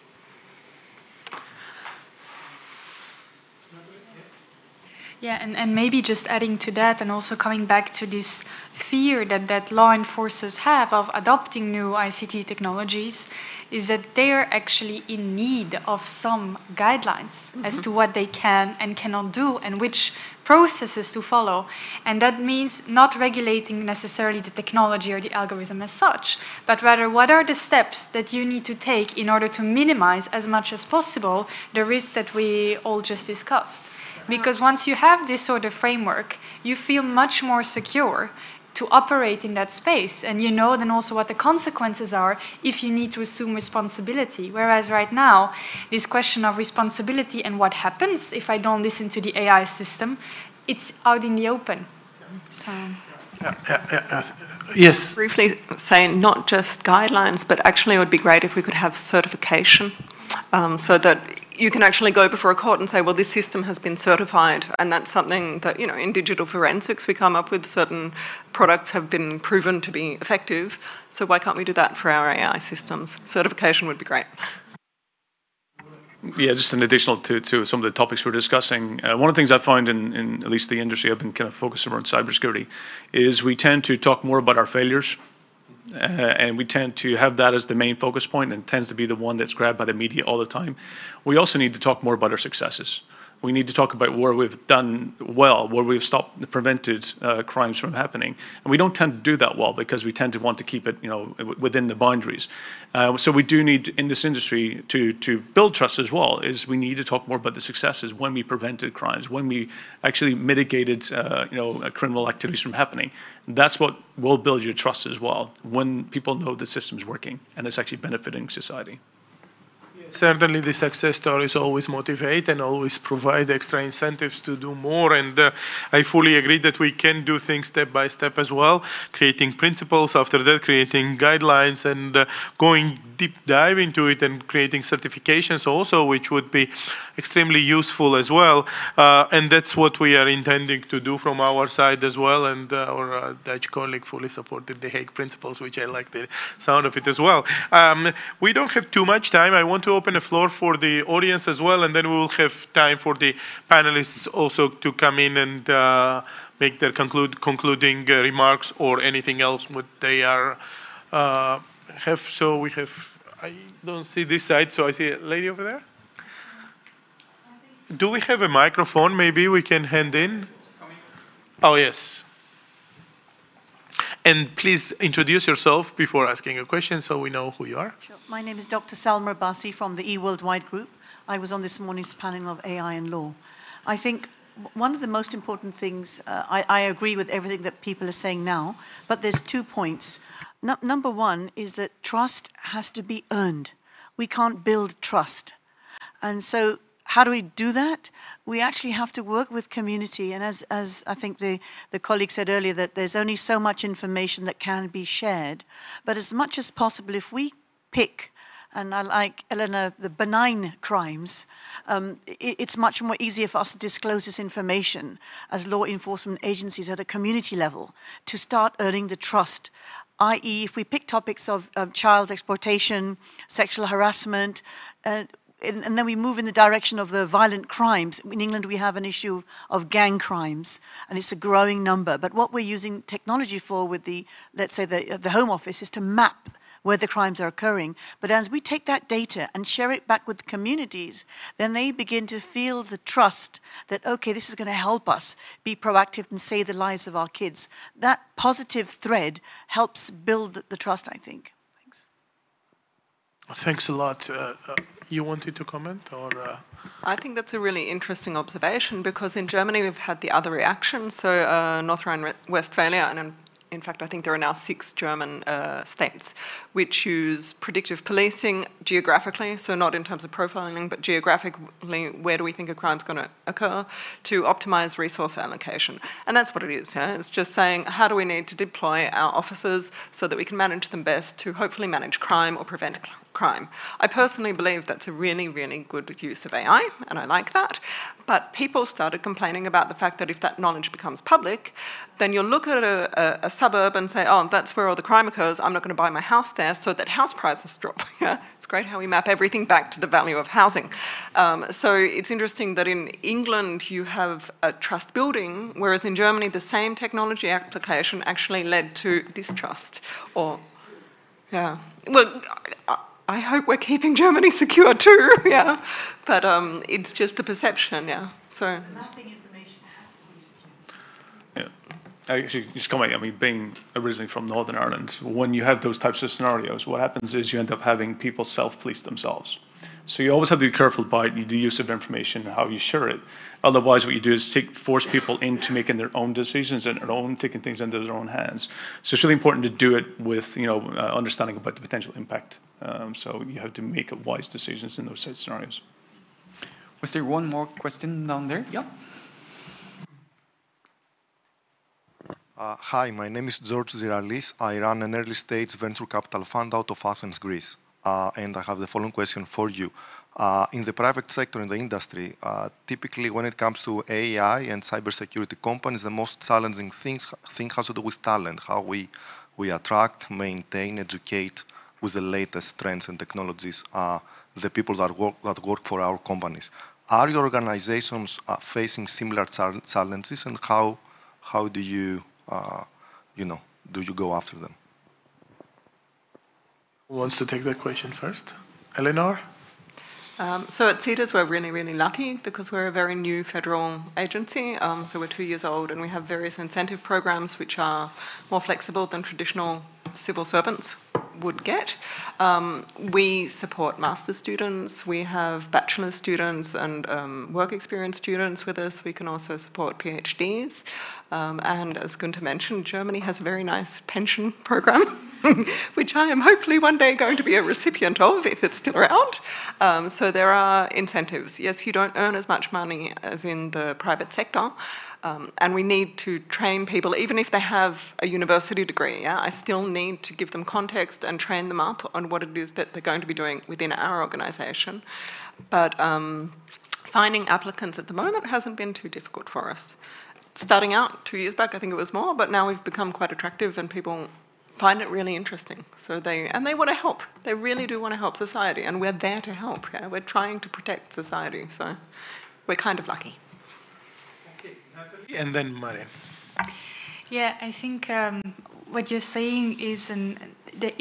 Yeah, and, and maybe just adding to that and also coming back to this fear that, that law enforcers have of adopting new ICT technologies is that they're actually in need of some guidelines mm -hmm. as to what they can and cannot do and which processes to follow. And that means not regulating necessarily the technology or the algorithm as such, but rather what are the steps that you need to take in order to minimize as much as possible the risks that we all just discussed. Because once you have this sort of framework, you feel much more secure to operate in that space. And you know then also what the consequences are if you need to assume responsibility. Whereas right now this question of responsibility and what happens if i don't listen to the ai system it's out in the open. So yeah, yeah, yeah. yes. Briefly saying not just guidelines but actually it would be great if we could have certification um, so that you can actually go before a court and say, well, this system has been certified, and that's something that, you know, in digital forensics we come up with certain products have been proven to be effective, so why can't we do that for our AI systems? Certification would be great. Yeah, just an additional to, to some of the topics we're discussing. Uh, one of the things I find in, in at least the industry I've been kind of focusing around cybersecurity is we tend to talk more about our failures uh, and we tend to have that as the main focus point and tends to be the one that's grabbed by the media all the time. We also need to talk more about our successes. We need to talk about where we've done well, where we've stopped, prevented uh, crimes from happening. And we don't tend to do that well because we tend to want to keep it, you know, within the boundaries. Uh, so we do need in this industry to to build trust as well. Is we need to talk more about the successes when we prevented crimes, when we actually mitigated, uh, you know, criminal activities from happening. That's what will build your trust as well. When people know the system's working and it's actually benefiting society certainly the success stories always motivate and always provide extra incentives to do more. And uh, I fully agree that we can do things step by step as well, creating principles, after that creating guidelines and uh, going deep dive into it and creating certifications also, which would be extremely useful as well. Uh, and that's what we are intending to do from our side as well. And uh, our uh, Dutch colleague fully supported the Hague principles, which I like the sound of it as well. Um, we don't have too much time. I want to open the floor for the audience as well, and then we will have time for the panelists also to come in and uh, make their conclude, concluding uh, remarks or anything else what they are uh, have. So we have I don't see this side, so I see a lady over there. Do we have a microphone? Maybe we can hand in. Oh, yes. And please introduce yourself before asking a question so we know who you are. Sure. My name is Dr. Salma Abbasi from the eWorldwide Group. I was on this morning's panel of AI and law. I think one of the most important things, uh, I, I, agree with everything that people are saying now, but there's two points. No, number one is that trust has to be earned. We can't build trust. And so how do we do that? We actually have to work with community. And as, as I think the, the colleague said earlier, that there's only so much information that can be shared. But as much as possible, if we pick, and I like, Eleanor, the benign crimes, um, it, it's much more easier for us to disclose this information as law enforcement agencies at a community level to start earning the trust i.e., if we pick topics of, child exploitation, sexual harassment, uh, and, and, then we move in the direction of the violent crimes. In England, we have an issue of gang crimes, and it's a growing number. But what we're using technology for with the, let's say, the, the Home Office is to map where the crimes are occurring. But as we take that data and share it back with communities, then they begin to feel the trust that, okay, this is going to help us be proactive and save the lives of our kids. That positive thread helps build the trust, I think. Thanks. A lot. Uh, uh, you wanted to comment or? Uh? I think that's a really interesting observation because in Germany we've had the other reaction. So uh, North Rhine-Westphalia and in fact, I think there are now six German uh, states which use predictive policing geographically, so not in terms of profiling, but geographically, where do we think a crime is going to occur, to optimize resource allocation. And that's what it is. Yeah? It's just saying, how do we need to deploy our officers so that we can manage them best to hopefully manage crime or prevent crime crime. I personally believe that's a really, really good use of AI, and I like that. But people started complaining about the fact that if that knowledge becomes public, then you'll look at a, a, a suburb and say, oh, that's where all the crime occurs, I'm not going to buy my house there, so that house prices drop. It's great how we map everything back to the value of housing. Um, so it's interesting that in England you have a trust building, whereas in Germany the same technology application actually led to distrust or yeah. Well, I hope we're keeping Germany secure too, yeah. But um, it's just the perception, yeah. So. Yeah. Actually, just comment, I mean, being originally from Northern Ireland, when you have those types of scenarios, what happens is you end up having people self-police themselves. So you always have to be careful about the use of information and how you share it. Otherwise, what you do is take, force people into making their own decisions and their own taking things into their own hands. So it's really important to do it with you know uh, understanding about the potential impact. Um, so you have to make wise decisions in those scenarios. Was there one more question down there? Yeah. Uh, hi, my name is George Ziralis. I run an early stage venture capital fund out of Athens, Greece. Uh, and I have the following question for you. Uh, in the private sector, in the industry, uh, typically when it comes to AI and cybersecurity companies, the most challenging things, thing has to do with talent, how we, we attract, maintain, educate with the latest trends and technologies the people that work, that work for our companies. Are your organizations uh, facing similar challenges and how, how do you, uh, you know, do you go after them? Who wants to take that question first? Eleanor? Um, so at ZITiS, we're really, really lucky because we're a very new federal agency. Um, so we're two years old and we have various incentive programs which are more flexible than traditional civil servants would get. Um, we support master students, we have bachelor students and um, work experience students with us. We can also support PhDs. Um, and as Günter mentioned, Germany has a very nice pension program. which I am hopefully one day going to be a recipient of if it's still around. Um, so there are incentives. Yes, you don't earn as much money as in the private sector, um, and we need to train people, even if they have a university degree. Yeah, I still need to give them context and train them up on what it is that they're going to be doing within our organisation. But um, finding applicants at the moment hasn't been too difficult for us starting out two years back, I think it was more, but now we've become quite attractive and people find it really interesting. So they and they want to help. They really do want to help society, and we're there to help. Yeah? We're trying to protect society. So we're kind of lucky. And then Marin. Yeah, I think um, what you're saying is an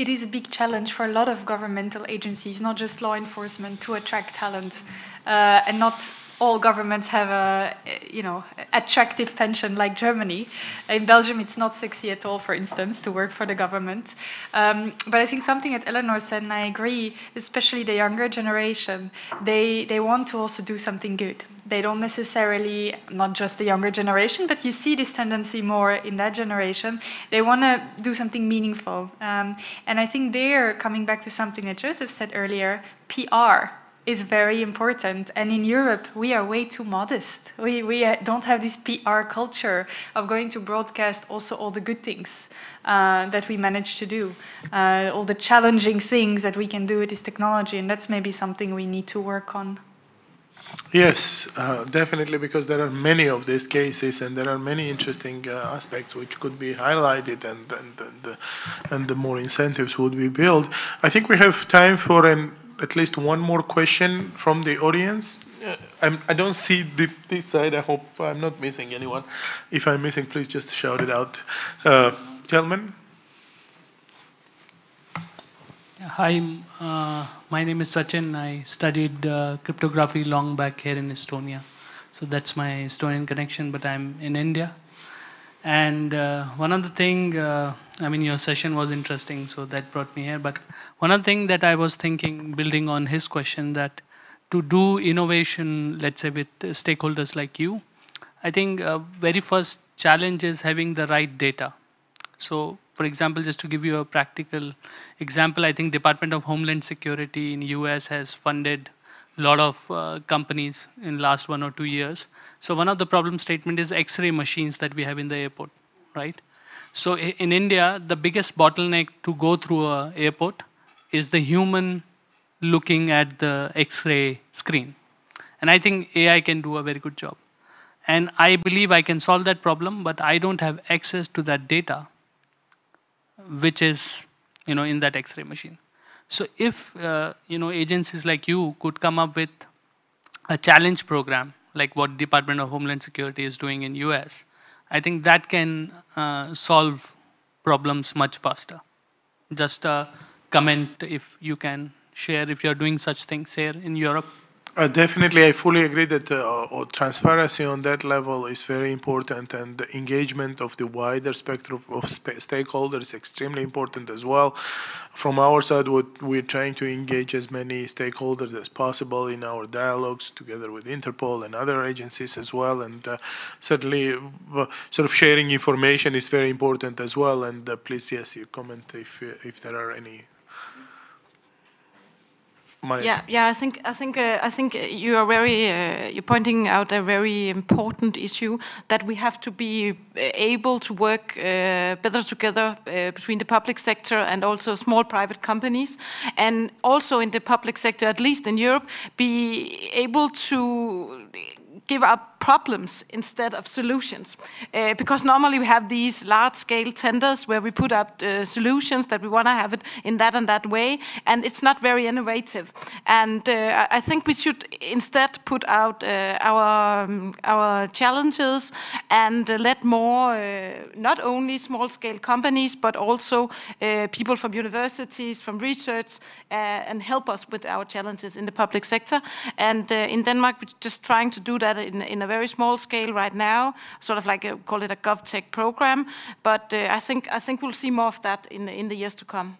it is a big challenge for a lot of governmental agencies, not just law enforcement, to attract talent, uh, and not all governments have a you know attractive pension like Germany. In Belgium, it's not sexy at all, for instance, to work for the government. Um, but I think something that Eleanor said, and I agree, especially the younger generation, they they want to also do something good. They don't necessarily, not just the younger generation, but you see this tendency more in that generation. They want to do something meaningful. Um, and I think they're coming back to something that Joseph said earlier PR is very important. And in Europe, we are way too modest. We, we uh, don't have this PR culture of going to broadcast also all the good things uh, that we manage to do, uh, all the challenging things that we can do with this technology. And that's maybe something we need to work on. Yes, uh, definitely, because there are many of these cases and there are many interesting uh, aspects which could be highlighted and, and, and, uh, and the more incentives would be built. I think we have time for an at least one more question from the audience. Uh, I'm, I do not see the, this side. I hope I'm not missing anyone. If I'm missing, please just shout it out. Uh, gentlemen? Hi, uh, my name is Sachin. I studied uh, cryptography long back here in Estonia. So that's my Estonian connection, but I'm in India. And uh, one other thing, uh, I mean, your session was interesting, so that brought me here. But one other thing that I was thinking, building on his question, that to do innovation, let's say with stakeholders like you, I think uh, very first challenge is having the right data. So, for example, just to give you a practical example, I think Department of Homeland Security in US has funded lot of uh, companies in last one or two years. So one of the problem statement is X-ray machines that we have in the airport, right? So in India, the biggest bottleneck to go through a airport is the human looking at the X-ray screen. And I think AI can do a very good job. And I believe I can solve that problem, but I don't have access to that data, which is you know, in that X-ray machine. So if uh, you know agencies like you could come up with a challenge program, like what Department of Homeland Security is doing in US, I think that can uh, solve problems much faster. Just a comment if you can share if you're doing such things here in Europe. Uh, definitely, I fully agree that uh, transparency on that level is very important, and the engagement of the wider spectrum of stakeholders is extremely important as well. From our side, what we're trying to engage as many stakeholders as possible in our dialogues together with Interpol and other agencies as well, and uh, certainly, uh, sort of sharing information is very important as well. And uh, please, yes, you comment if if there are any yeah, yeah. I think I think uh, I think you are very uh, you're pointing out a very important issue that we have to be uh, able to work uh, better together uh, between the public sector and also small private companies, and also in the public sector, at least in Europe, be able to give up problems instead of solutions. Uh, because normally we have these large-scale tenders where we put up uh, solutions that we want to have it in that and that way, and it's not very innovative. And uh, I think we should instead put out uh, our um, our challenges and let more, uh, not only small-scale companies, but also uh, people from universities, from research, and help us with our challenges in the public sector. And in Denmark, we're just trying to do that in, in a very small scale right now, sort of like a, call it a GovTech program. But uh, I think I think we'll see more of that in in the years to come.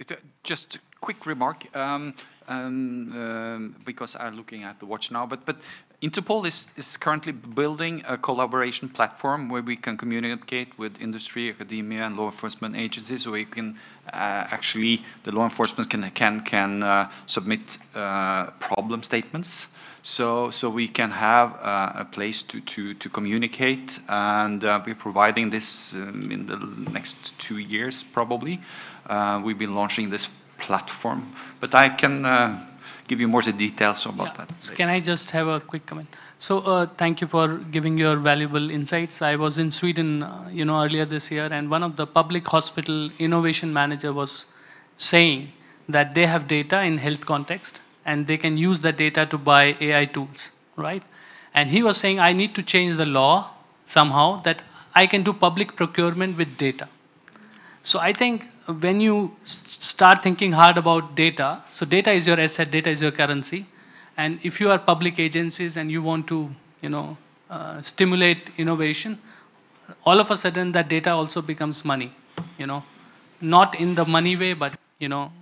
Could, uh, just a quick remark. Um, um, um, because I'm looking at the watch now, but but Interpol is, is currently building a collaboration platform where we can communicate with industry, academia, and law enforcement agencies, where you can uh, actually the law enforcement can can can uh, submit uh, problem statements so, so we can have uh, a place to, to, to communicate, and uh, we're providing this um, in the next two years, probably. Uh, we've been launching this platform, but I can uh, give you more details about yeah. that. So can I just have a quick comment? So uh, thank you for giving your valuable insights. I was in Sweden, uh, you know, earlier this year, and one of the public hospital innovation manager was saying that they have data in health context, and they can use the data to buy AI tools, right? And he was saying, I need to change the law somehow that I can do public procurement with data. So I think when you start thinking hard about data, so data is your asset, data is your currency, and if you are public agencies and you want to, you know, uh, stimulate innovation, all of a sudden that data also becomes money, you know, not in the money way, but you know,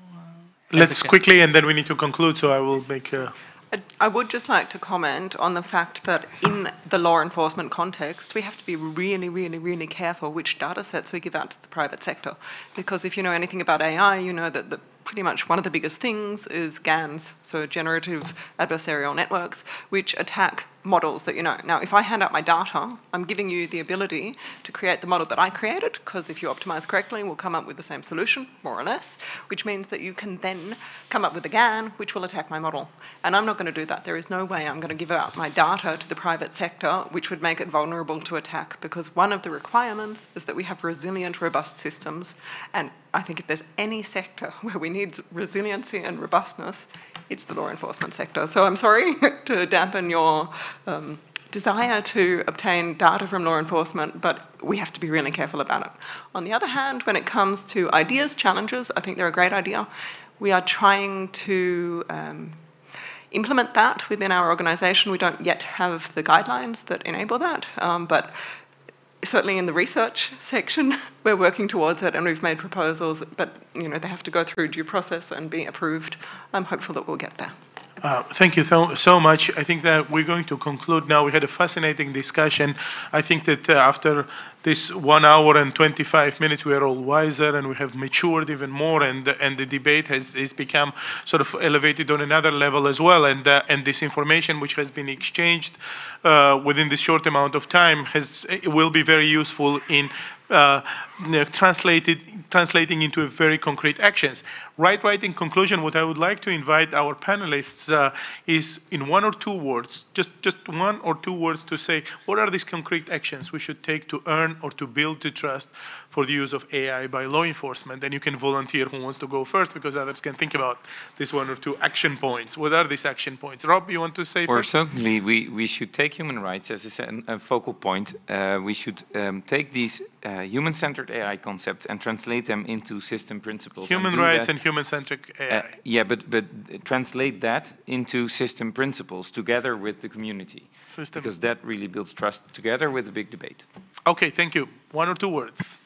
Let's quickly, and then we need to conclude, so I will make uh, a... I would just like to comment on the fact that in the law enforcement context, we have to be really, really, really careful which data sets we give out to the private sector. Because if you know anything about AI, you know that the pretty much one of the biggest things is GANs, so generative adversarial networks, which attack models that you know. Now, if I hand out my data, I'm giving you the ability to create the model that I created, because if you optimize correctly, we'll come up with the same solution, more or less, which means that you can then come up with a GAN, which will attack my model. And I'm not going to do that. There is no way I'm going to give out my data to the private sector, which would make it vulnerable to attack, because one of the requirements is that we have resilient, robust systems, and I think if there's any sector where we need resiliency and robustness, it's the law enforcement sector. So I'm sorry to dampen your um, desire to obtain data from law enforcement, but we have to be really careful about it. On the other hand, when it comes to ideas, challenges, I think they're a great idea. We are trying to um, implement that within our organisation. We don't yet have the guidelines that enable that, um, but certainly in the research section, we're working towards it and we've made proposals, but you know they have to go through due process and be approved. I'm hopeful that we'll get there. Uh, thank you so, so, much. I think that we're going to conclude now. We had a fascinating discussion. I think that uh, after this one hour and 25 minutes, we are all wiser and we have matured even more, and and the debate has, has become sort of elevated on another level as well. And uh, and this information which has been exchanged uh, within this short amount of time has will be very useful in uh, translated, translating into very concrete actions. Right, right, in conclusion, what I would like to invite our panelists uh, is in one or two words, just, just one or two words to say, what are these concrete actions we should take to earn or to build the trust for the use of AI by law enforcement? And you can volunteer who wants to go first because others can think about this one or two action points. What are these action points? Rob, you want to say or first? certainly we, we should take human rights as a, a focal point. Uh, we should um, take these uh, human-centered AI concepts and translate them into system principles. Human rights that. and human-centric AI. Uh, yeah, but, but translate that into system principles together with the community. System. Because that really builds trust together with a big debate. Okay, thank you. One or two words.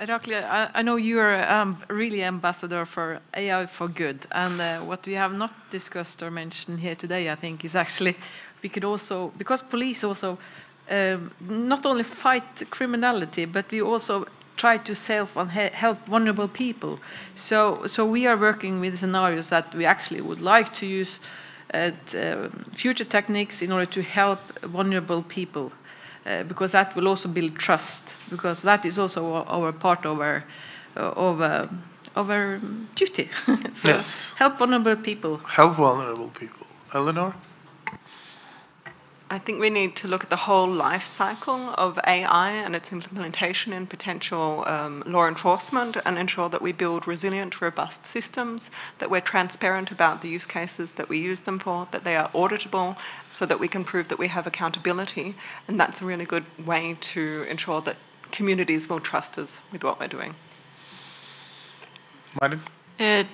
Irakli, I, I, know you're um, really ambassador for AI for good, and uh, what we have not discussed or mentioned here today, I think, is actually we could also because police also um, not only fight criminality, but we also try to self and help vulnerable people. So, so we are working with scenarios that we actually would like to use at, uh, future techniques in order to help vulnerable people, uh, because that will also build trust. Because that is also our, our part of our uh, of, uh, of our duty. so yes. help vulnerable people. Help vulnerable people. Eleanor. I think we need to look at the whole life cycle of AI and its implementation in potential um, law enforcement and ensure that we build resilient, robust systems, that we're transparent about the use cases that we use them for, that they are auditable so that we can prove that we have accountability. And that's a really good way to ensure that communities will trust us with what we're doing. Martin? Uh,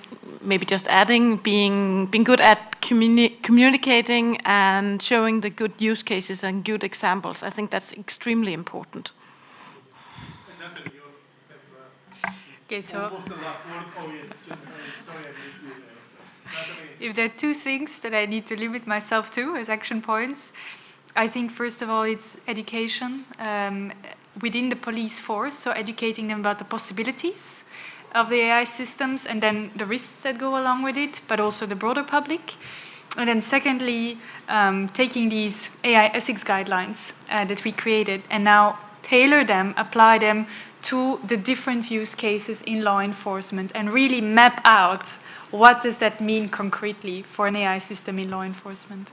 maybe just adding, being being good at communi communicating and showing the good use cases and good examples. I think that's extremely important. Okay, so if there are two things that I need to limit myself to as action points, I think first of all it's education um, within the police force, so educating them about the possibilities of the AI systems and then the risks that go along with it, but also the broader public. And then secondly, um, taking these AI ethics guidelines uh, that we created and now tailor them, apply them to the different use cases in law enforcement and really map out what does that mean concretely for an AI system in law enforcement.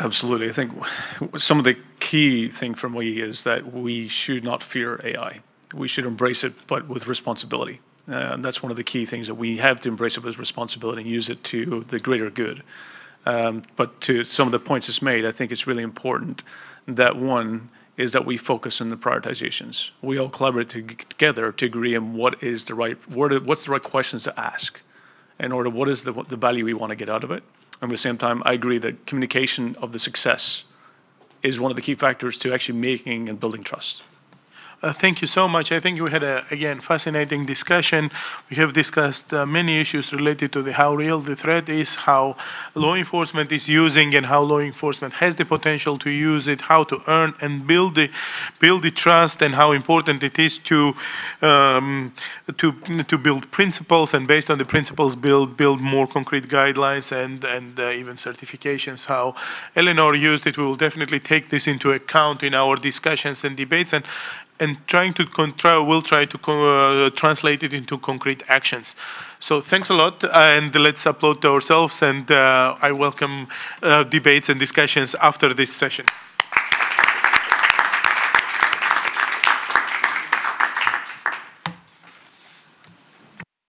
Absolutely. I think some of the key thing for me is that we should not fear AI we should embrace it, but with responsibility. Uh, and that's one of the key things that we have to embrace it with responsibility and use it to the greater good. Um, but to some of the points it's made, I think it's really important that one is that we focus on the prioritizations. We all collaborate to, together to agree on what is the right, what, what's the right questions to ask in order, what is the, the value we want to get out of it. And at the same time, I agree that communication of the success is one of the key factors to actually making and building trust. Uh, thank you so much. I think we had a again fascinating discussion. We have discussed uh, many issues related to the how real the threat is, how law enforcement is using, and how law enforcement has the potential to use it, how to earn and build the build the trust, and how important it is to um, to to build principles, and based on the principles, build build more concrete guidelines and and uh, even certifications. How Eleanor used it, we will definitely take this into account in our discussions and debates and and trying to control, will try to uh, translate it into concrete actions. So thanks a lot, and let's upload to ourselves, and uh, I welcome uh, debates and discussions after this session.